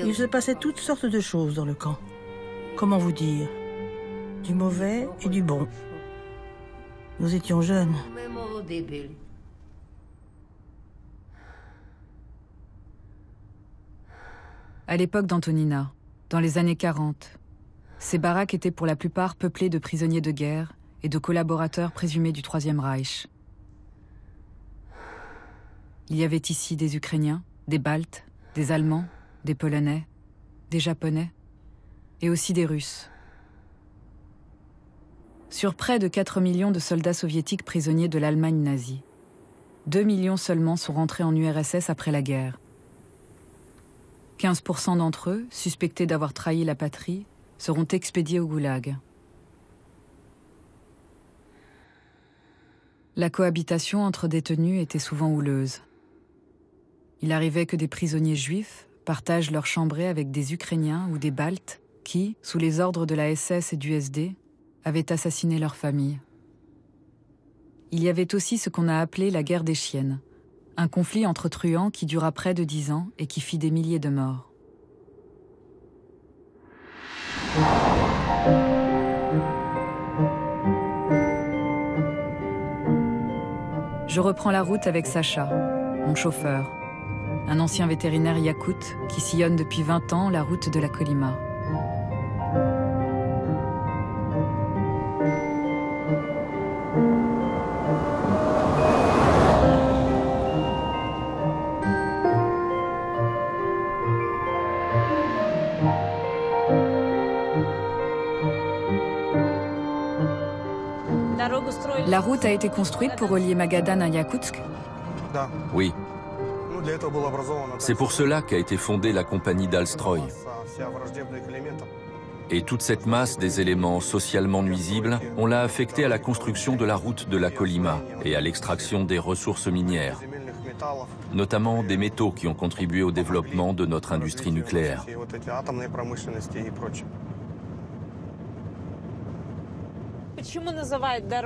Il se passait toutes sortes de choses dans le camp. Comment vous dire? Du mauvais et du bon. Nous étions jeunes. À l'époque d'Antonina, dans les années 40, ces baraques étaient pour la plupart peuplées de prisonniers de guerre et de collaborateurs présumés du Troisième Reich. Il y avait ici des Ukrainiens, des Baltes, des Allemands, des Polonais, des Japonais et aussi des Russes. Sur près de 4 millions de soldats soviétiques prisonniers de l'Allemagne nazie, 2 millions seulement sont rentrés en URSS après la guerre. 15% d'entre eux, suspectés d'avoir trahi la patrie, seront expédiés au goulag. La cohabitation entre détenus était souvent houleuse. Il arrivait que des prisonniers juifs partagent leur chambrée avec des Ukrainiens ou des Baltes qui, sous les ordres de la SS et du SD, avaient assassiné leur famille. Il y avait aussi ce qu'on a appelé la guerre des chiennes, un conflit entre truands qui dura près de dix ans et qui fit des milliers de morts. Je reprends la route avec Sacha, mon chauffeur, un ancien vétérinaire yakoute qui sillonne depuis 20 ans la route de la Colima. La route a été construite pour relier Magadan à Yakoutsk Oui. C'est pour cela qu'a été fondée la compagnie d'Alstroy. Et toute cette masse des éléments socialement nuisibles, on l'a affectée à la construction de la route de la Colima et à l'extraction des ressources minières, notamment des métaux qui ont contribué au développement de notre industrie nucléaire.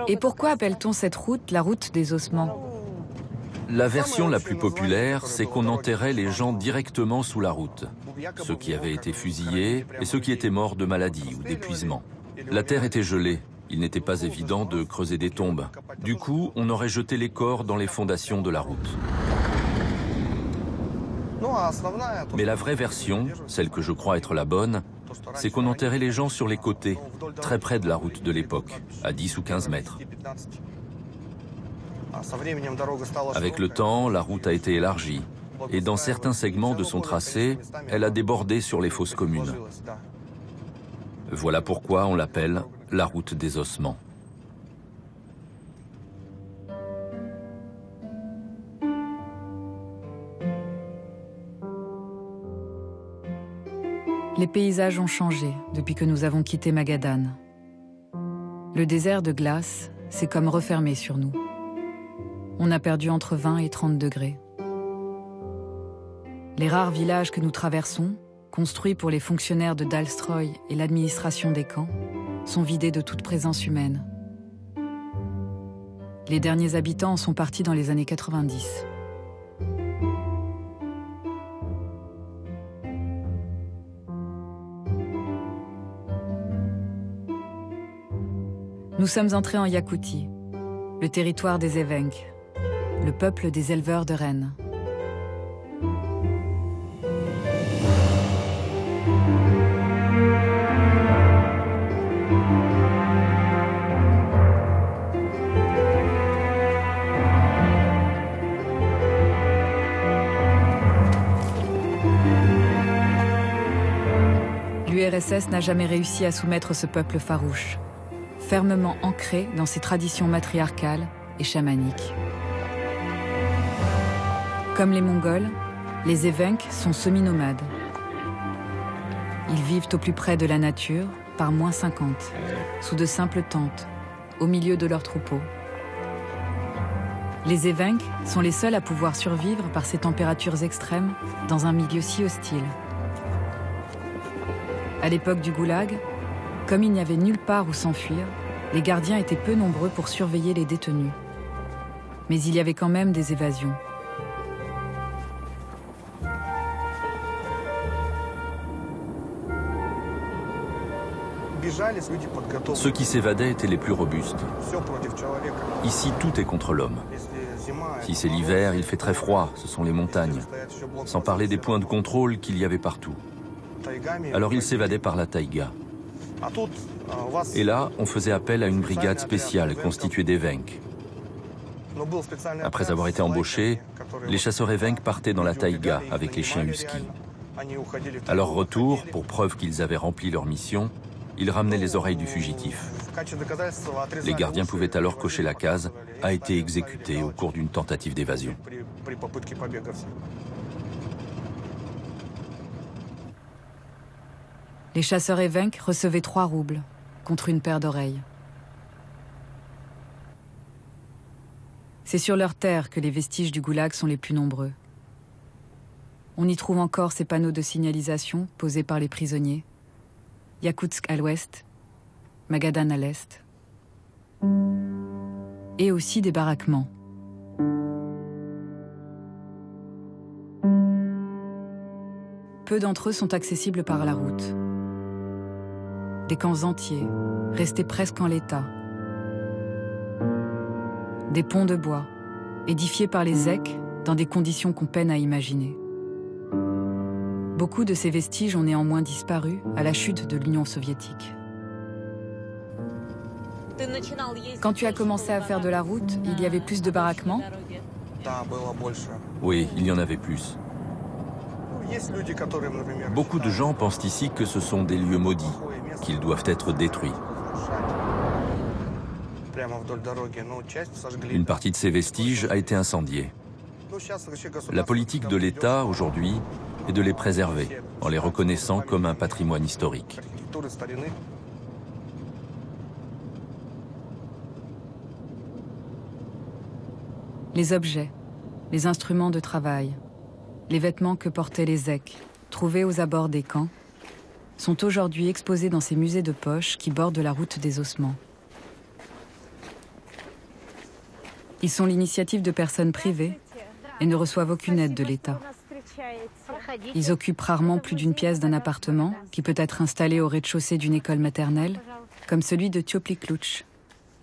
Et pourquoi appelle-t-on cette route la route des ossements La version la plus populaire, c'est qu'on enterrait les gens directement sous la route. Ceux qui avaient été fusillés et ceux qui étaient morts de maladie ou d'épuisement. La terre était gelée. Il n'était pas évident de creuser des tombes. Du coup, on aurait jeté les corps dans les fondations de la route. Mais la vraie version, celle que je crois être la bonne, c'est qu'on enterrait les gens sur les côtés, très près de la route de l'époque, à 10 ou 15 mètres. Avec le temps, la route a été élargie, et dans certains segments de son tracé, elle a débordé sur les fosses communes. Voilà pourquoi on l'appelle la route des ossements. Les paysages ont changé depuis que nous avons quitté Magadan. Le désert de glace s'est comme refermé sur nous. On a perdu entre 20 et 30 degrés. Les rares villages que nous traversons, construits pour les fonctionnaires de Dalstroy et l'administration des camps, sont vidés de toute présence humaine. Les derniers habitants sont partis dans les années 90. Nous sommes entrés en Yakoutie, le territoire des Evenks, le peuple des éleveurs de rennes. L'URSS n'a jamais réussi à soumettre ce peuple farouche fermement ancré dans ses traditions matriarcales et chamaniques. Comme les Mongols, les Evenks sont semi-nomades. Ils vivent au plus près de la nature, par moins 50, sous de simples tentes, au milieu de leurs troupeaux. Les Evenks sont les seuls à pouvoir survivre par ces températures extrêmes dans un milieu si hostile. À l'époque du goulag, comme il n'y avait nulle part où s'enfuir, les gardiens étaient peu nombreux pour surveiller les détenus. Mais il y avait quand même des évasions. Ceux qui s'évadaient étaient les plus robustes. Ici, tout est contre l'homme. Si c'est l'hiver, il fait très froid, ce sont les montagnes. Sans parler des points de contrôle qu'il y avait partout. Alors ils s'évadaient par la taïga. Et là, on faisait appel à une brigade spéciale constituée d'évêques. Après avoir été embauchés, les chasseurs évenques partaient dans la taïga avec les chiens huskies. À leur retour, pour preuve qu'ils avaient rempli leur mission, ils ramenaient les oreilles du fugitif. Les gardiens pouvaient alors cocher la case « a été exécuté au cours d'une tentative d'évasion ». Les chasseurs évenques recevaient trois roubles contre une paire d'oreilles. C'est sur leur terre que les vestiges du goulag sont les plus nombreux. On y trouve encore ces panneaux de signalisation posés par les prisonniers. Yakoutsk à l'ouest, Magadan à l'est. Et aussi des baraquements. Peu d'entre eux sont accessibles par la route. Des camps entiers, restés presque en l'état, des ponts de bois, édifiés par les Zecs dans des conditions qu'on peine à imaginer. Beaucoup de ces vestiges ont néanmoins disparu à la chute de l'Union soviétique. Quand tu as commencé à faire de la route, il y avait plus de baraquements? Oui, il y en avait plus. Beaucoup de gens pensent ici que ce sont des lieux maudits, qu'ils doivent être détruits. Une partie de ces vestiges a été incendiée. La politique de l'État aujourd'hui est de les préserver en les reconnaissant comme un patrimoine historique. Les objets, les instruments de travail, les vêtements que portaient les Zecs, trouvés aux abords des camps, sont aujourd'hui exposés dans ces musées de poche qui bordent la route des ossements. Ils sont l'initiative de personnes privées et ne reçoivent aucune aide de l'État. Ils occupent rarement plus d'une pièce d'un appartement qui peut être installé au rez-de-chaussée d'une école maternelle, comme celui de Topliklouch,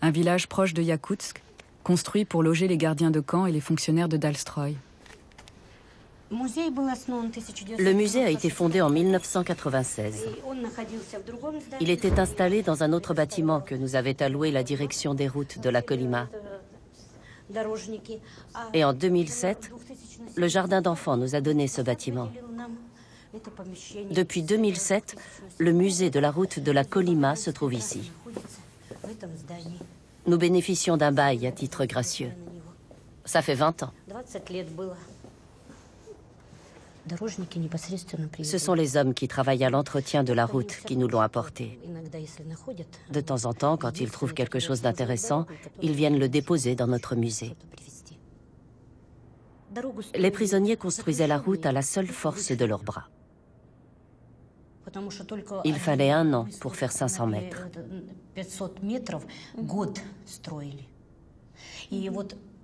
un village proche de Yakoutsk, construit pour loger les gardiens de camp et les fonctionnaires de Dalstroy. Le musée a été fondé en 1996. Il était installé dans un autre bâtiment que nous avait alloué la direction des routes de la Colima. Et en 2007, le jardin d'enfants nous a donné ce bâtiment. Depuis 2007, le musée de la route de la Colima se trouve ici. Nous bénéficions d'un bail à titre gracieux. Ça fait 20 ans. Ce sont les hommes qui travaillent à l'entretien de la route qui nous l'ont apporté. De temps en temps, quand ils trouvent quelque chose d'intéressant, ils viennent le déposer dans notre musée. Les prisonniers construisaient la route à la seule force de leurs bras. Il fallait un an pour faire 500 mètres.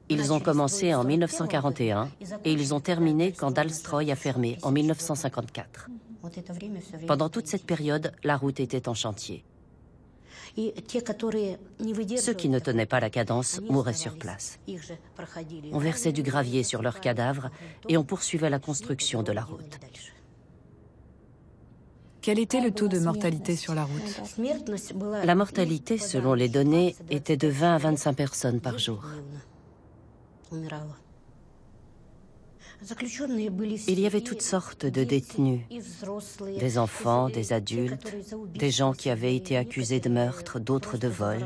Ils ont commencé en 1941 et ils ont terminé quand Dalstroy a fermé en 1954. Pendant toute cette période, la route était en chantier. Ceux qui ne tenaient pas la cadence mouraient sur place. On versait du gravier sur leurs cadavres et on poursuivait la construction de la route. Quel était le taux de mortalité sur la route? La mortalité, selon les données, était de 20 à 25 personnes par jour. Il y avait toutes sortes de détenus, des enfants, des adultes, des gens qui avaient été accusés de meurtre, d'autres de vol.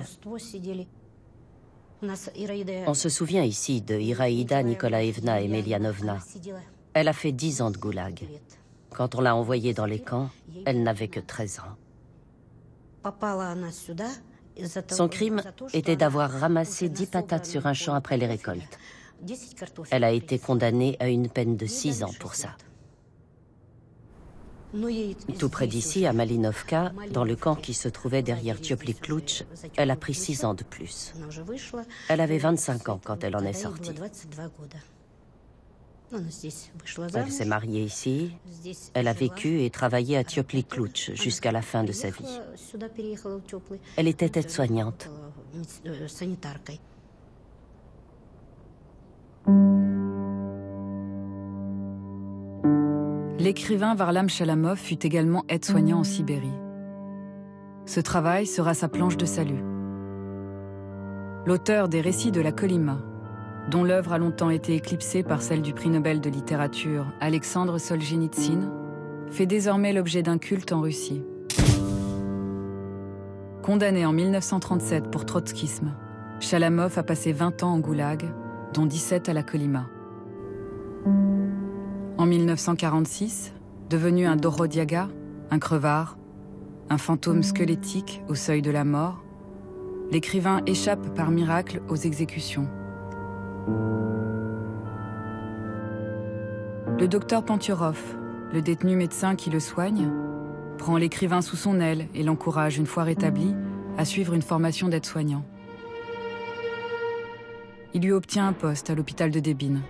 On se souvient ici de Iraïda Nikolaevna Emelianovna. Elle a fait dix ans de goulag. Quand on l'a envoyée dans les camps, elle n'avait que 13 ans. Son crime était d'avoir ramassé dix patates sur un champ après les récoltes. Elle a été condamnée à une peine de six ans pour ça. Tout près d'ici, à Malinovka, dans le camp qui se trouvait derrière Tchopliklouch, elle a pris six ans de plus. Elle avait 25 ans quand elle en est sortie. Elle s'est mariée ici. Elle a vécu et travaillé à Tiopli Kluch jusqu'à la fin de sa vie. Elle était aide-soignante. L'écrivain Varlam Shalamov fut également aide-soignant en Sibérie. Ce travail sera sa planche de salut. L'auteur des récits de la Colima, dont l'œuvre a longtemps été éclipsée par celle du prix Nobel de littérature Alexandre Solzhenitsyn, fait désormais l'objet d'un culte en Russie. Condamné en 1937 pour trotskisme, Shalamov a passé 20 ans en goulag, dont 17 à la Colima. En 1946, devenu un Dorodiaga, un crevard, un fantôme squelettique au seuil de la mort, l'écrivain échappe par miracle aux exécutions. Le docteur Panturov, le détenu médecin qui le soigne, prend l'écrivain sous son aile et l'encourage, une fois rétabli, à suivre une formation d'aide-soignant. Il lui obtient un poste à l'hôpital de Débine.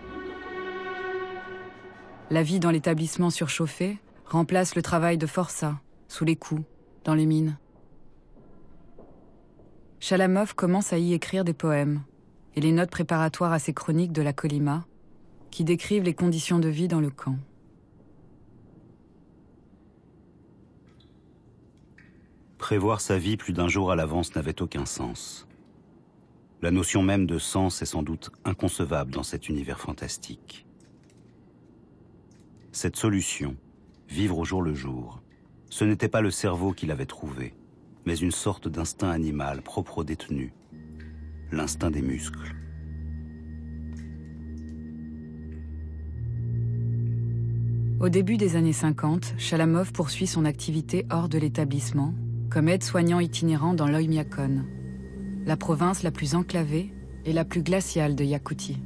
La vie dans l'établissement surchauffé remplace le travail de forçat, sous les coups, dans les mines. Chalamov commence à y écrire des poèmes et les notes préparatoires à ses chroniques de la Colima, qui décrivent les conditions de vie dans le camp. Prévoir sa vie plus d'un jour à l'avance n'avait aucun sens. La notion même de sens est sans doute inconcevable dans cet univers fantastique. Cette solution, vivre au jour le jour, ce n'était pas le cerveau qui l'avait trouvé, mais une sorte d'instinct animal propre au détenu, l'instinct des muscles. Au début des années 50, Chalamov poursuit son activité hors de l'établissement, comme aide-soignant itinérant dans l'Oymyakon, la province la plus enclavée et la plus glaciale de Yakoutie.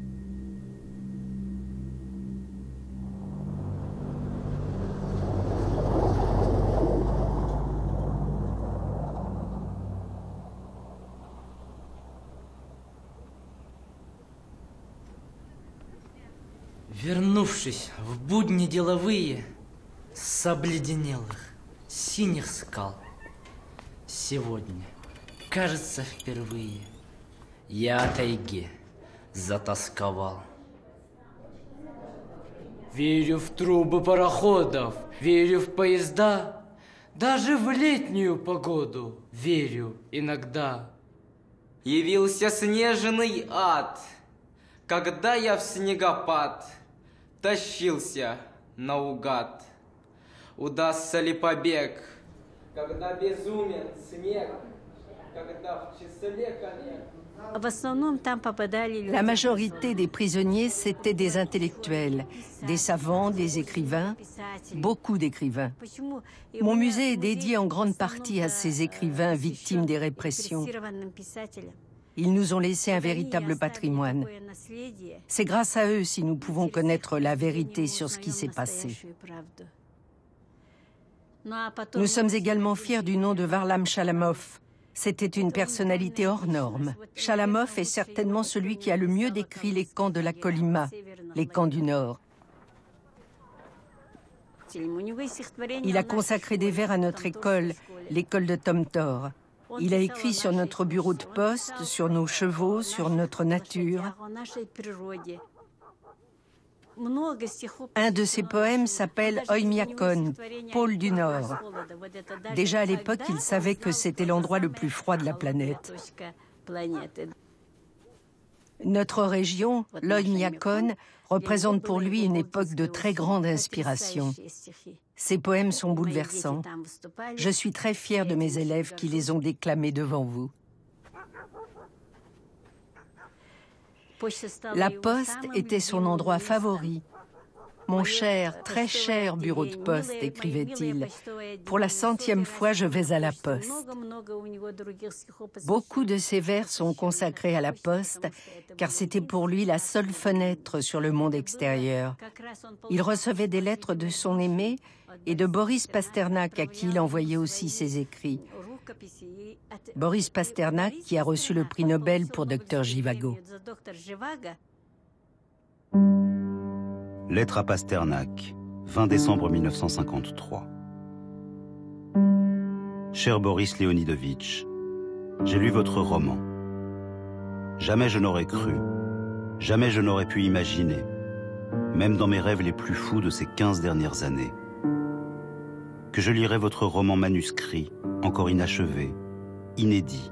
Вернувшись в будни деловые с обледенелых синих скал, сегодня, кажется, впервые я о тайге затасковал. Верю в трубы пароходов, верю в поезда, даже в летнюю погоду верю иногда. Явился снежный ад, когда я в снегопад – тащился наугад. Удастся ли побег, когда безумен снег, когда в числе коллег La majorité des prisonniers, c'étaient des intellectuels, des savants, des écrivains, beaucoup d'écrivains. Mon musée est dédié en grande partie à ces écrivains victimes des répressions. Ils nous ont laissé un véritable patrimoine. C'est grâce à eux si nous pouvons connaître la vérité sur ce qui s'est passé. Nous sommes également fiers du nom de Varlam Shalamov. C'était une personnalité hors norme. Shalamov est certainement celui qui a le mieux décrit les camps de la Colima, les camps du Nord. Il a consacré des vers à notre école, l'école de Tom Thor. Il a écrit sur notre bureau de poste, sur nos chevaux, sur notre nature. Un de ses poèmes s'appelle Oymyakon, pôle du Nord. Déjà à l'époque, il savait que c'était l'endroit le plus froid de la planète. Notre région, l'Oymyakon, représente pour lui une époque de très grande inspiration. Ces poèmes sont bouleversants. Je suis très fière de mes élèves qui les ont déclamés devant vous. La poste était son endroit favori. Mon cher, très cher bureau de poste, écrivait-il, pour la centième fois je vais à la poste. Beaucoup de ses vers sont consacrés à la poste, car c'était pour lui la seule fenêtre sur le monde extérieur. Il recevait des lettres de son aimé et de Boris Pasternak, à qui il envoyait aussi ses écrits. Boris Pasternak, qui a reçu le prix Nobel pour Dr. Jivago. Lettre à Pasternak, 20 décembre 1953. Cher Boris Leonidovitch, j'ai lu votre roman. Jamais je n'aurais cru, jamais je n'aurais pu imaginer, même dans mes rêves les plus fous de ces 15 dernières années, que je lirais votre roman manuscrit, encore inachevé, inédit,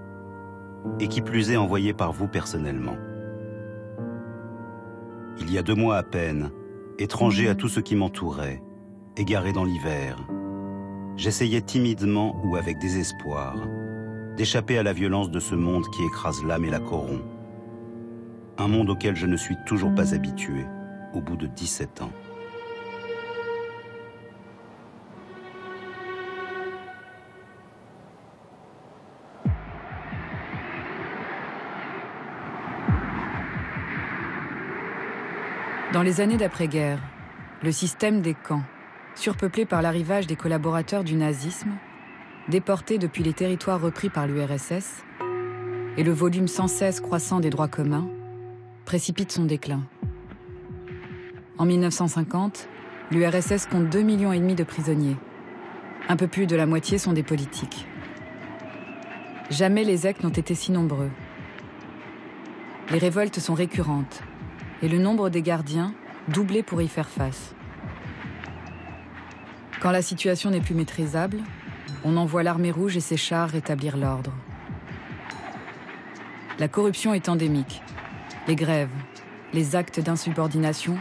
et qui plus est envoyé par vous personnellement. Il y a deux mois à peine, étranger à tout ce qui m'entourait, égaré dans l'hiver, j'essayais timidement ou avec désespoir d'échapper à la violence de ce monde qui écrase l'âme et la corrompt. Un monde auquel je ne suis toujours pas habitué au bout de 17 ans. Dans les années d'après-guerre, le système des camps, surpeuplé par l'arrivage des collaborateurs du nazisme, déportés depuis les territoires repris par l'URSS, et le volume sans cesse croissant des droits communs, précipite son déclin. En 1950, l'URSS compte 2,5 millions et demi de prisonniers. Un peu plus de la moitié sont des politiques. Jamais les EC n'ont été si nombreux. Les révoltes sont récurrentes et le nombre des gardiens doublé pour y faire face. Quand la situation n'est plus maîtrisable, on envoie l'armée rouge et ses chars rétablir l'ordre. La corruption est endémique. Les grèves, les actes d'insubordination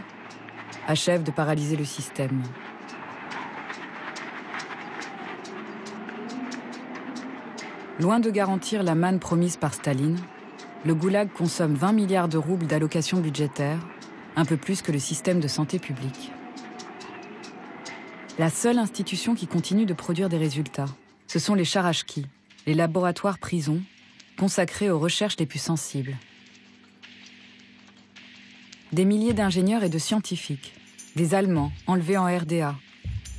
achèvent de paralyser le système. Loin de garantir la manne promise par Staline, le goulag consomme 20 milliards de roubles d'allocations budgétaires, un peu plus que le système de santé publique. La seule institution qui continue de produire des résultats, ce sont les charachkis, les laboratoires prisons, consacrés aux recherches les plus sensibles. Des milliers d'ingénieurs et de scientifiques, des Allemands enlevés en RDA,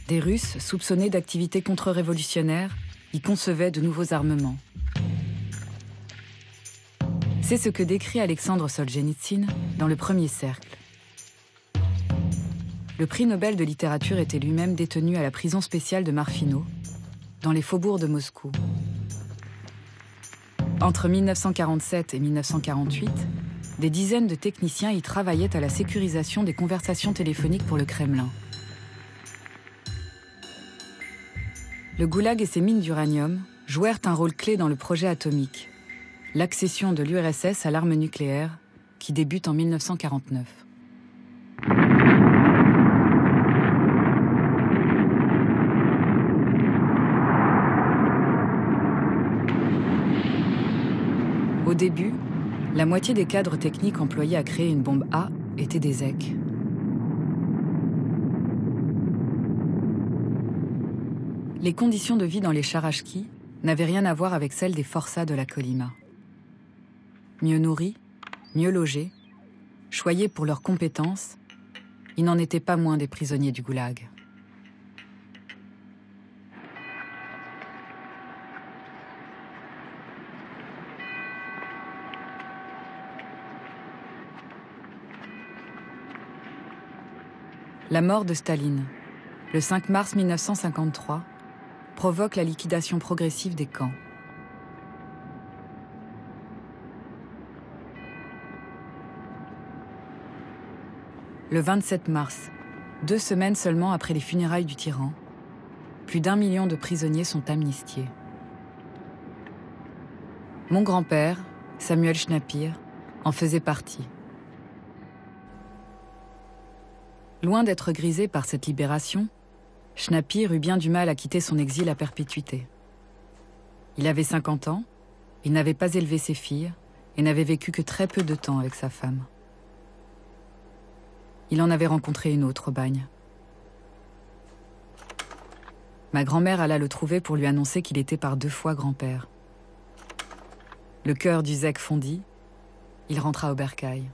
des Russes soupçonnés d'activités contre-révolutionnaires y concevaient de nouveaux armements. C'est ce que décrit Alexandre Solzhenitsyn dans Le Premier Cercle. Le prix Nobel de littérature était lui-même détenu à la prison spéciale de Marfino, dans les faubourgs de Moscou. Entre 1947 et 1948, des dizaines de techniciens y travaillaient à la sécurisation des conversations téléphoniques pour le Kremlin. Le goulag et ses mines d'uranium jouèrent un rôle clé dans le projet atomique, l'accession de l'URSS à l'arme nucléaire qui débute en 1949. Au début, la moitié des cadres techniques employés à créer une bombe A étaient des EC. Les conditions de vie dans les Charachki n'avaient rien à voir avec celles des forçats de la Colima mieux nourris, mieux logés, choyés pour leurs compétences, ils n'en étaient pas moins des prisonniers du goulag. La mort de Staline, le 5 mars 1953, provoque la liquidation progressive des camps. Le 27 mars, deux semaines seulement après les funérailles du tyran, plus d'un million de prisonniers sont amnistiés. Mon grand-père, Samuel Schnapir, en faisait partie. Loin d'être grisé par cette libération, Schnapir eut bien du mal à quitter son exil à perpétuité. Il avait 50 ans, il n'avait pas élevé ses filles et n'avait vécu que très peu de temps avec sa femme. Il en avait rencontré une autre au bagne. Ma grand-mère alla le trouver pour lui annoncer qu'il était par deux fois grand-père. Le cœur du zec fondit. Il rentra au bercail.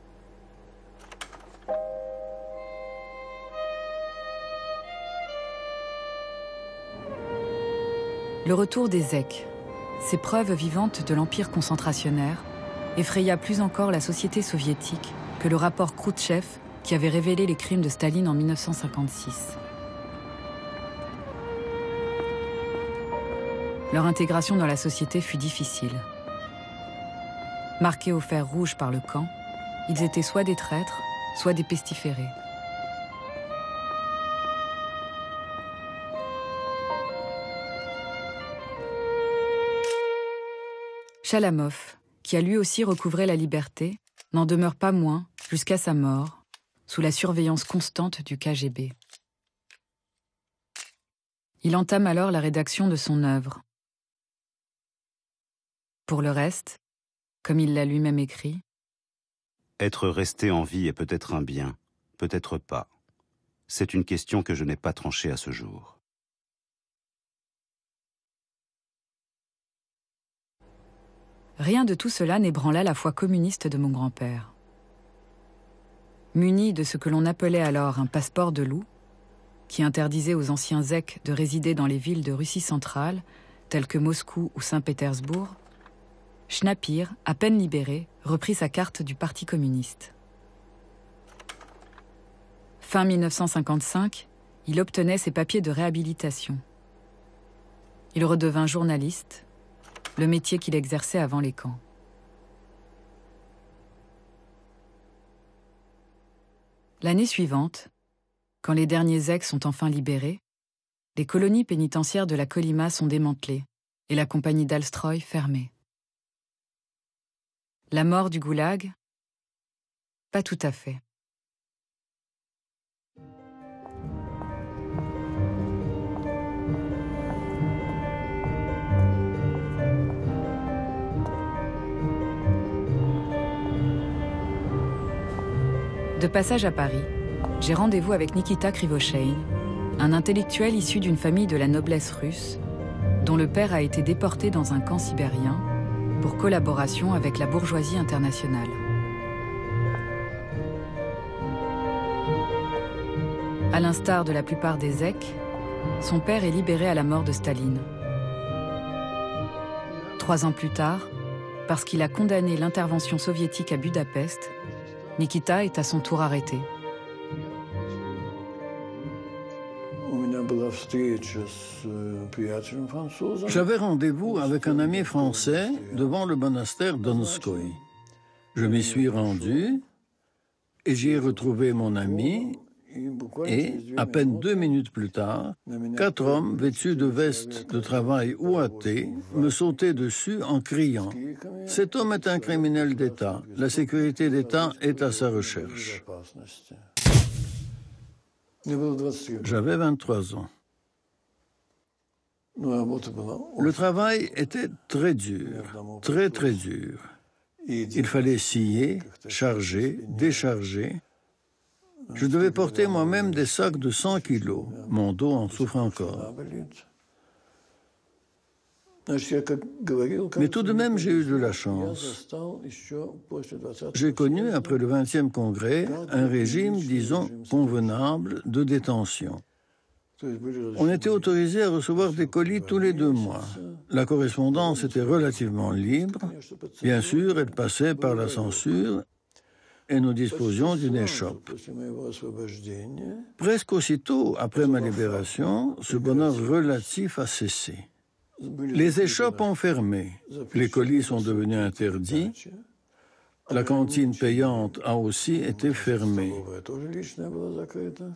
Le retour des Zek, ces preuves vivantes de l'empire concentrationnaire, effraya plus encore la société soviétique que le rapport Khrouchtchev qui avait révélé les crimes de Staline en 1956. Leur intégration dans la société fut difficile. Marqués au fer rouge par le camp, ils étaient soit des traîtres, soit des pestiférés. Chalamov, qui a lui aussi recouvré la liberté, n'en demeure pas moins, jusqu'à sa mort, sous la surveillance constante du KGB. Il entame alors la rédaction de son œuvre. Pour le reste, comme il l'a lui-même écrit, Être resté en vie est peut-être un bien, peut-être pas. C'est une question que je n'ai pas tranchée à ce jour. Rien de tout cela n'ébranla la foi communiste de mon grand-père. Muni de ce que l'on appelait alors un passeport de loup, qui interdisait aux anciens zèques de résider dans les villes de Russie centrale, telles que Moscou ou Saint-Pétersbourg, Schnapir, à peine libéré, reprit sa carte du Parti communiste. Fin 1955, il obtenait ses papiers de réhabilitation. Il redevint journaliste, le métier qu'il exerçait avant les camps. L'année suivante, quand les derniers ex sont enfin libérés, les colonies pénitentiaires de la Colima sont démantelées et la compagnie d'Alstroy fermée. La mort du goulag? Pas tout à fait. De passage à Paris, j'ai rendez-vous avec Nikita Krivoshein, un intellectuel issu d'une famille de la noblesse russe, dont le père a été déporté dans un camp sibérien pour collaboration avec la bourgeoisie internationale. À l'instar de la plupart des Zèques, son père est libéré à la mort de Staline. Trois ans plus tard, parce qu'il a condamné l'intervention soviétique à Budapest, Nikita est à son tour arrêté. J'avais rendez-vous avec un ami français devant le monastère Donskoy. Je m'y suis rendu et j'y ai retrouvé mon ami et, à peine deux minutes plus tard, quatre hommes vêtus de vestes de travail ouatées me sautaient dessus en criant ⁇ Cet homme est un criminel d'État. La sécurité d'État est à sa recherche. ⁇ J'avais 23 ans. Le travail était très dur, très très dur. Il fallait scier, charger, décharger. Je devais porter moi-même des sacs de 100 kilos. Mon dos en souffre encore. Mais tout de même, j'ai eu de la chance. J'ai connu, après le 20e congrès, un régime, disons, convenable de détention. On était autorisé à recevoir des colis tous les deux mois. La correspondance était relativement libre. Bien sûr, elle passait par la censure et nous disposions d'une échoppe. Presque aussitôt après ma libération, ce bonheur relatif a cessé. Les échoppes ont fermé, les colis sont devenus interdits, la cantine payante a aussi été fermée,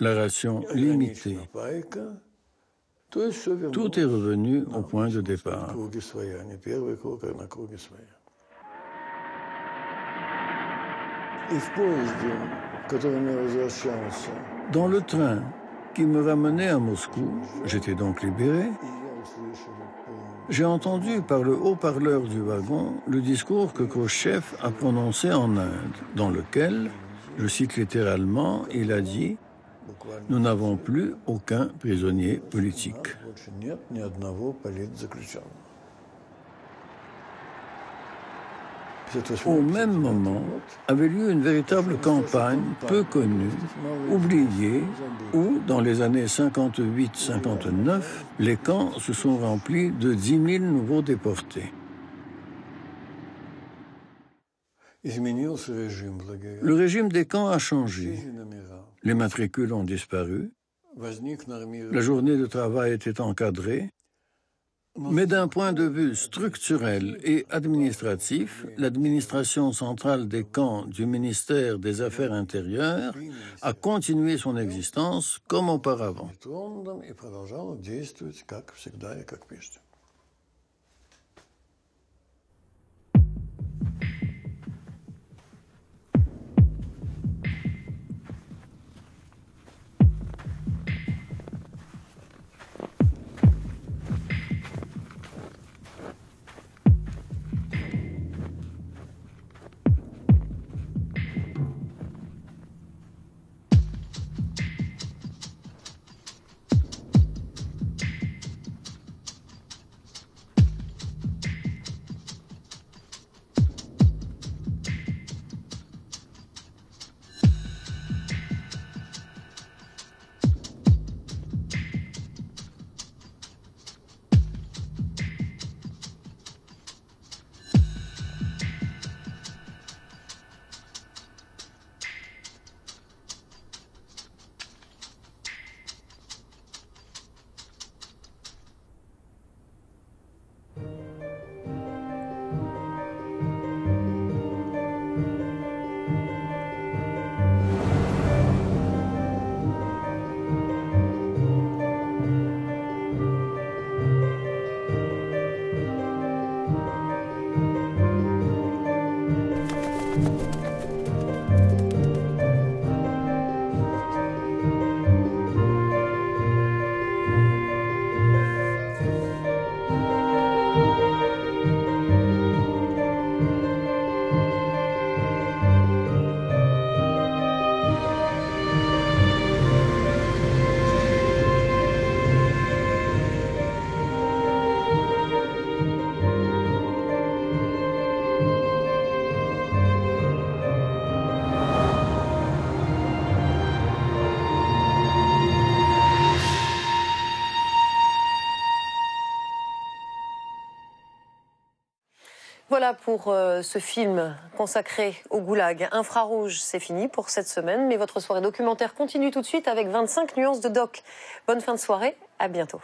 la ration limitée. Tout est revenu au point de départ. Dans le train qui me ramenait à Moscou, j'étais donc libéré, j'ai entendu par le haut-parleur du wagon le discours que Khrushchev a prononcé en Inde, dans lequel, je cite littéralement, il a dit Nous n'avons plus aucun prisonnier politique. Au même moment avait lieu une véritable campagne peu connue, oubliée, où, dans les années 58-59, les camps se sont remplis de 10 000 nouveaux déportés. Le régime des camps a changé. Les matricules ont disparu. La journée de travail était encadrée. Mais d'un point de vue structurel et administratif, l'administration centrale des camps du ministère des Affaires intérieures a continué son existence comme auparavant. Pour euh, ce film consacré au goulag. Infrarouge, c'est fini pour cette semaine, mais votre soirée documentaire continue tout de suite avec 25 nuances de doc. Bonne fin de soirée, à bientôt.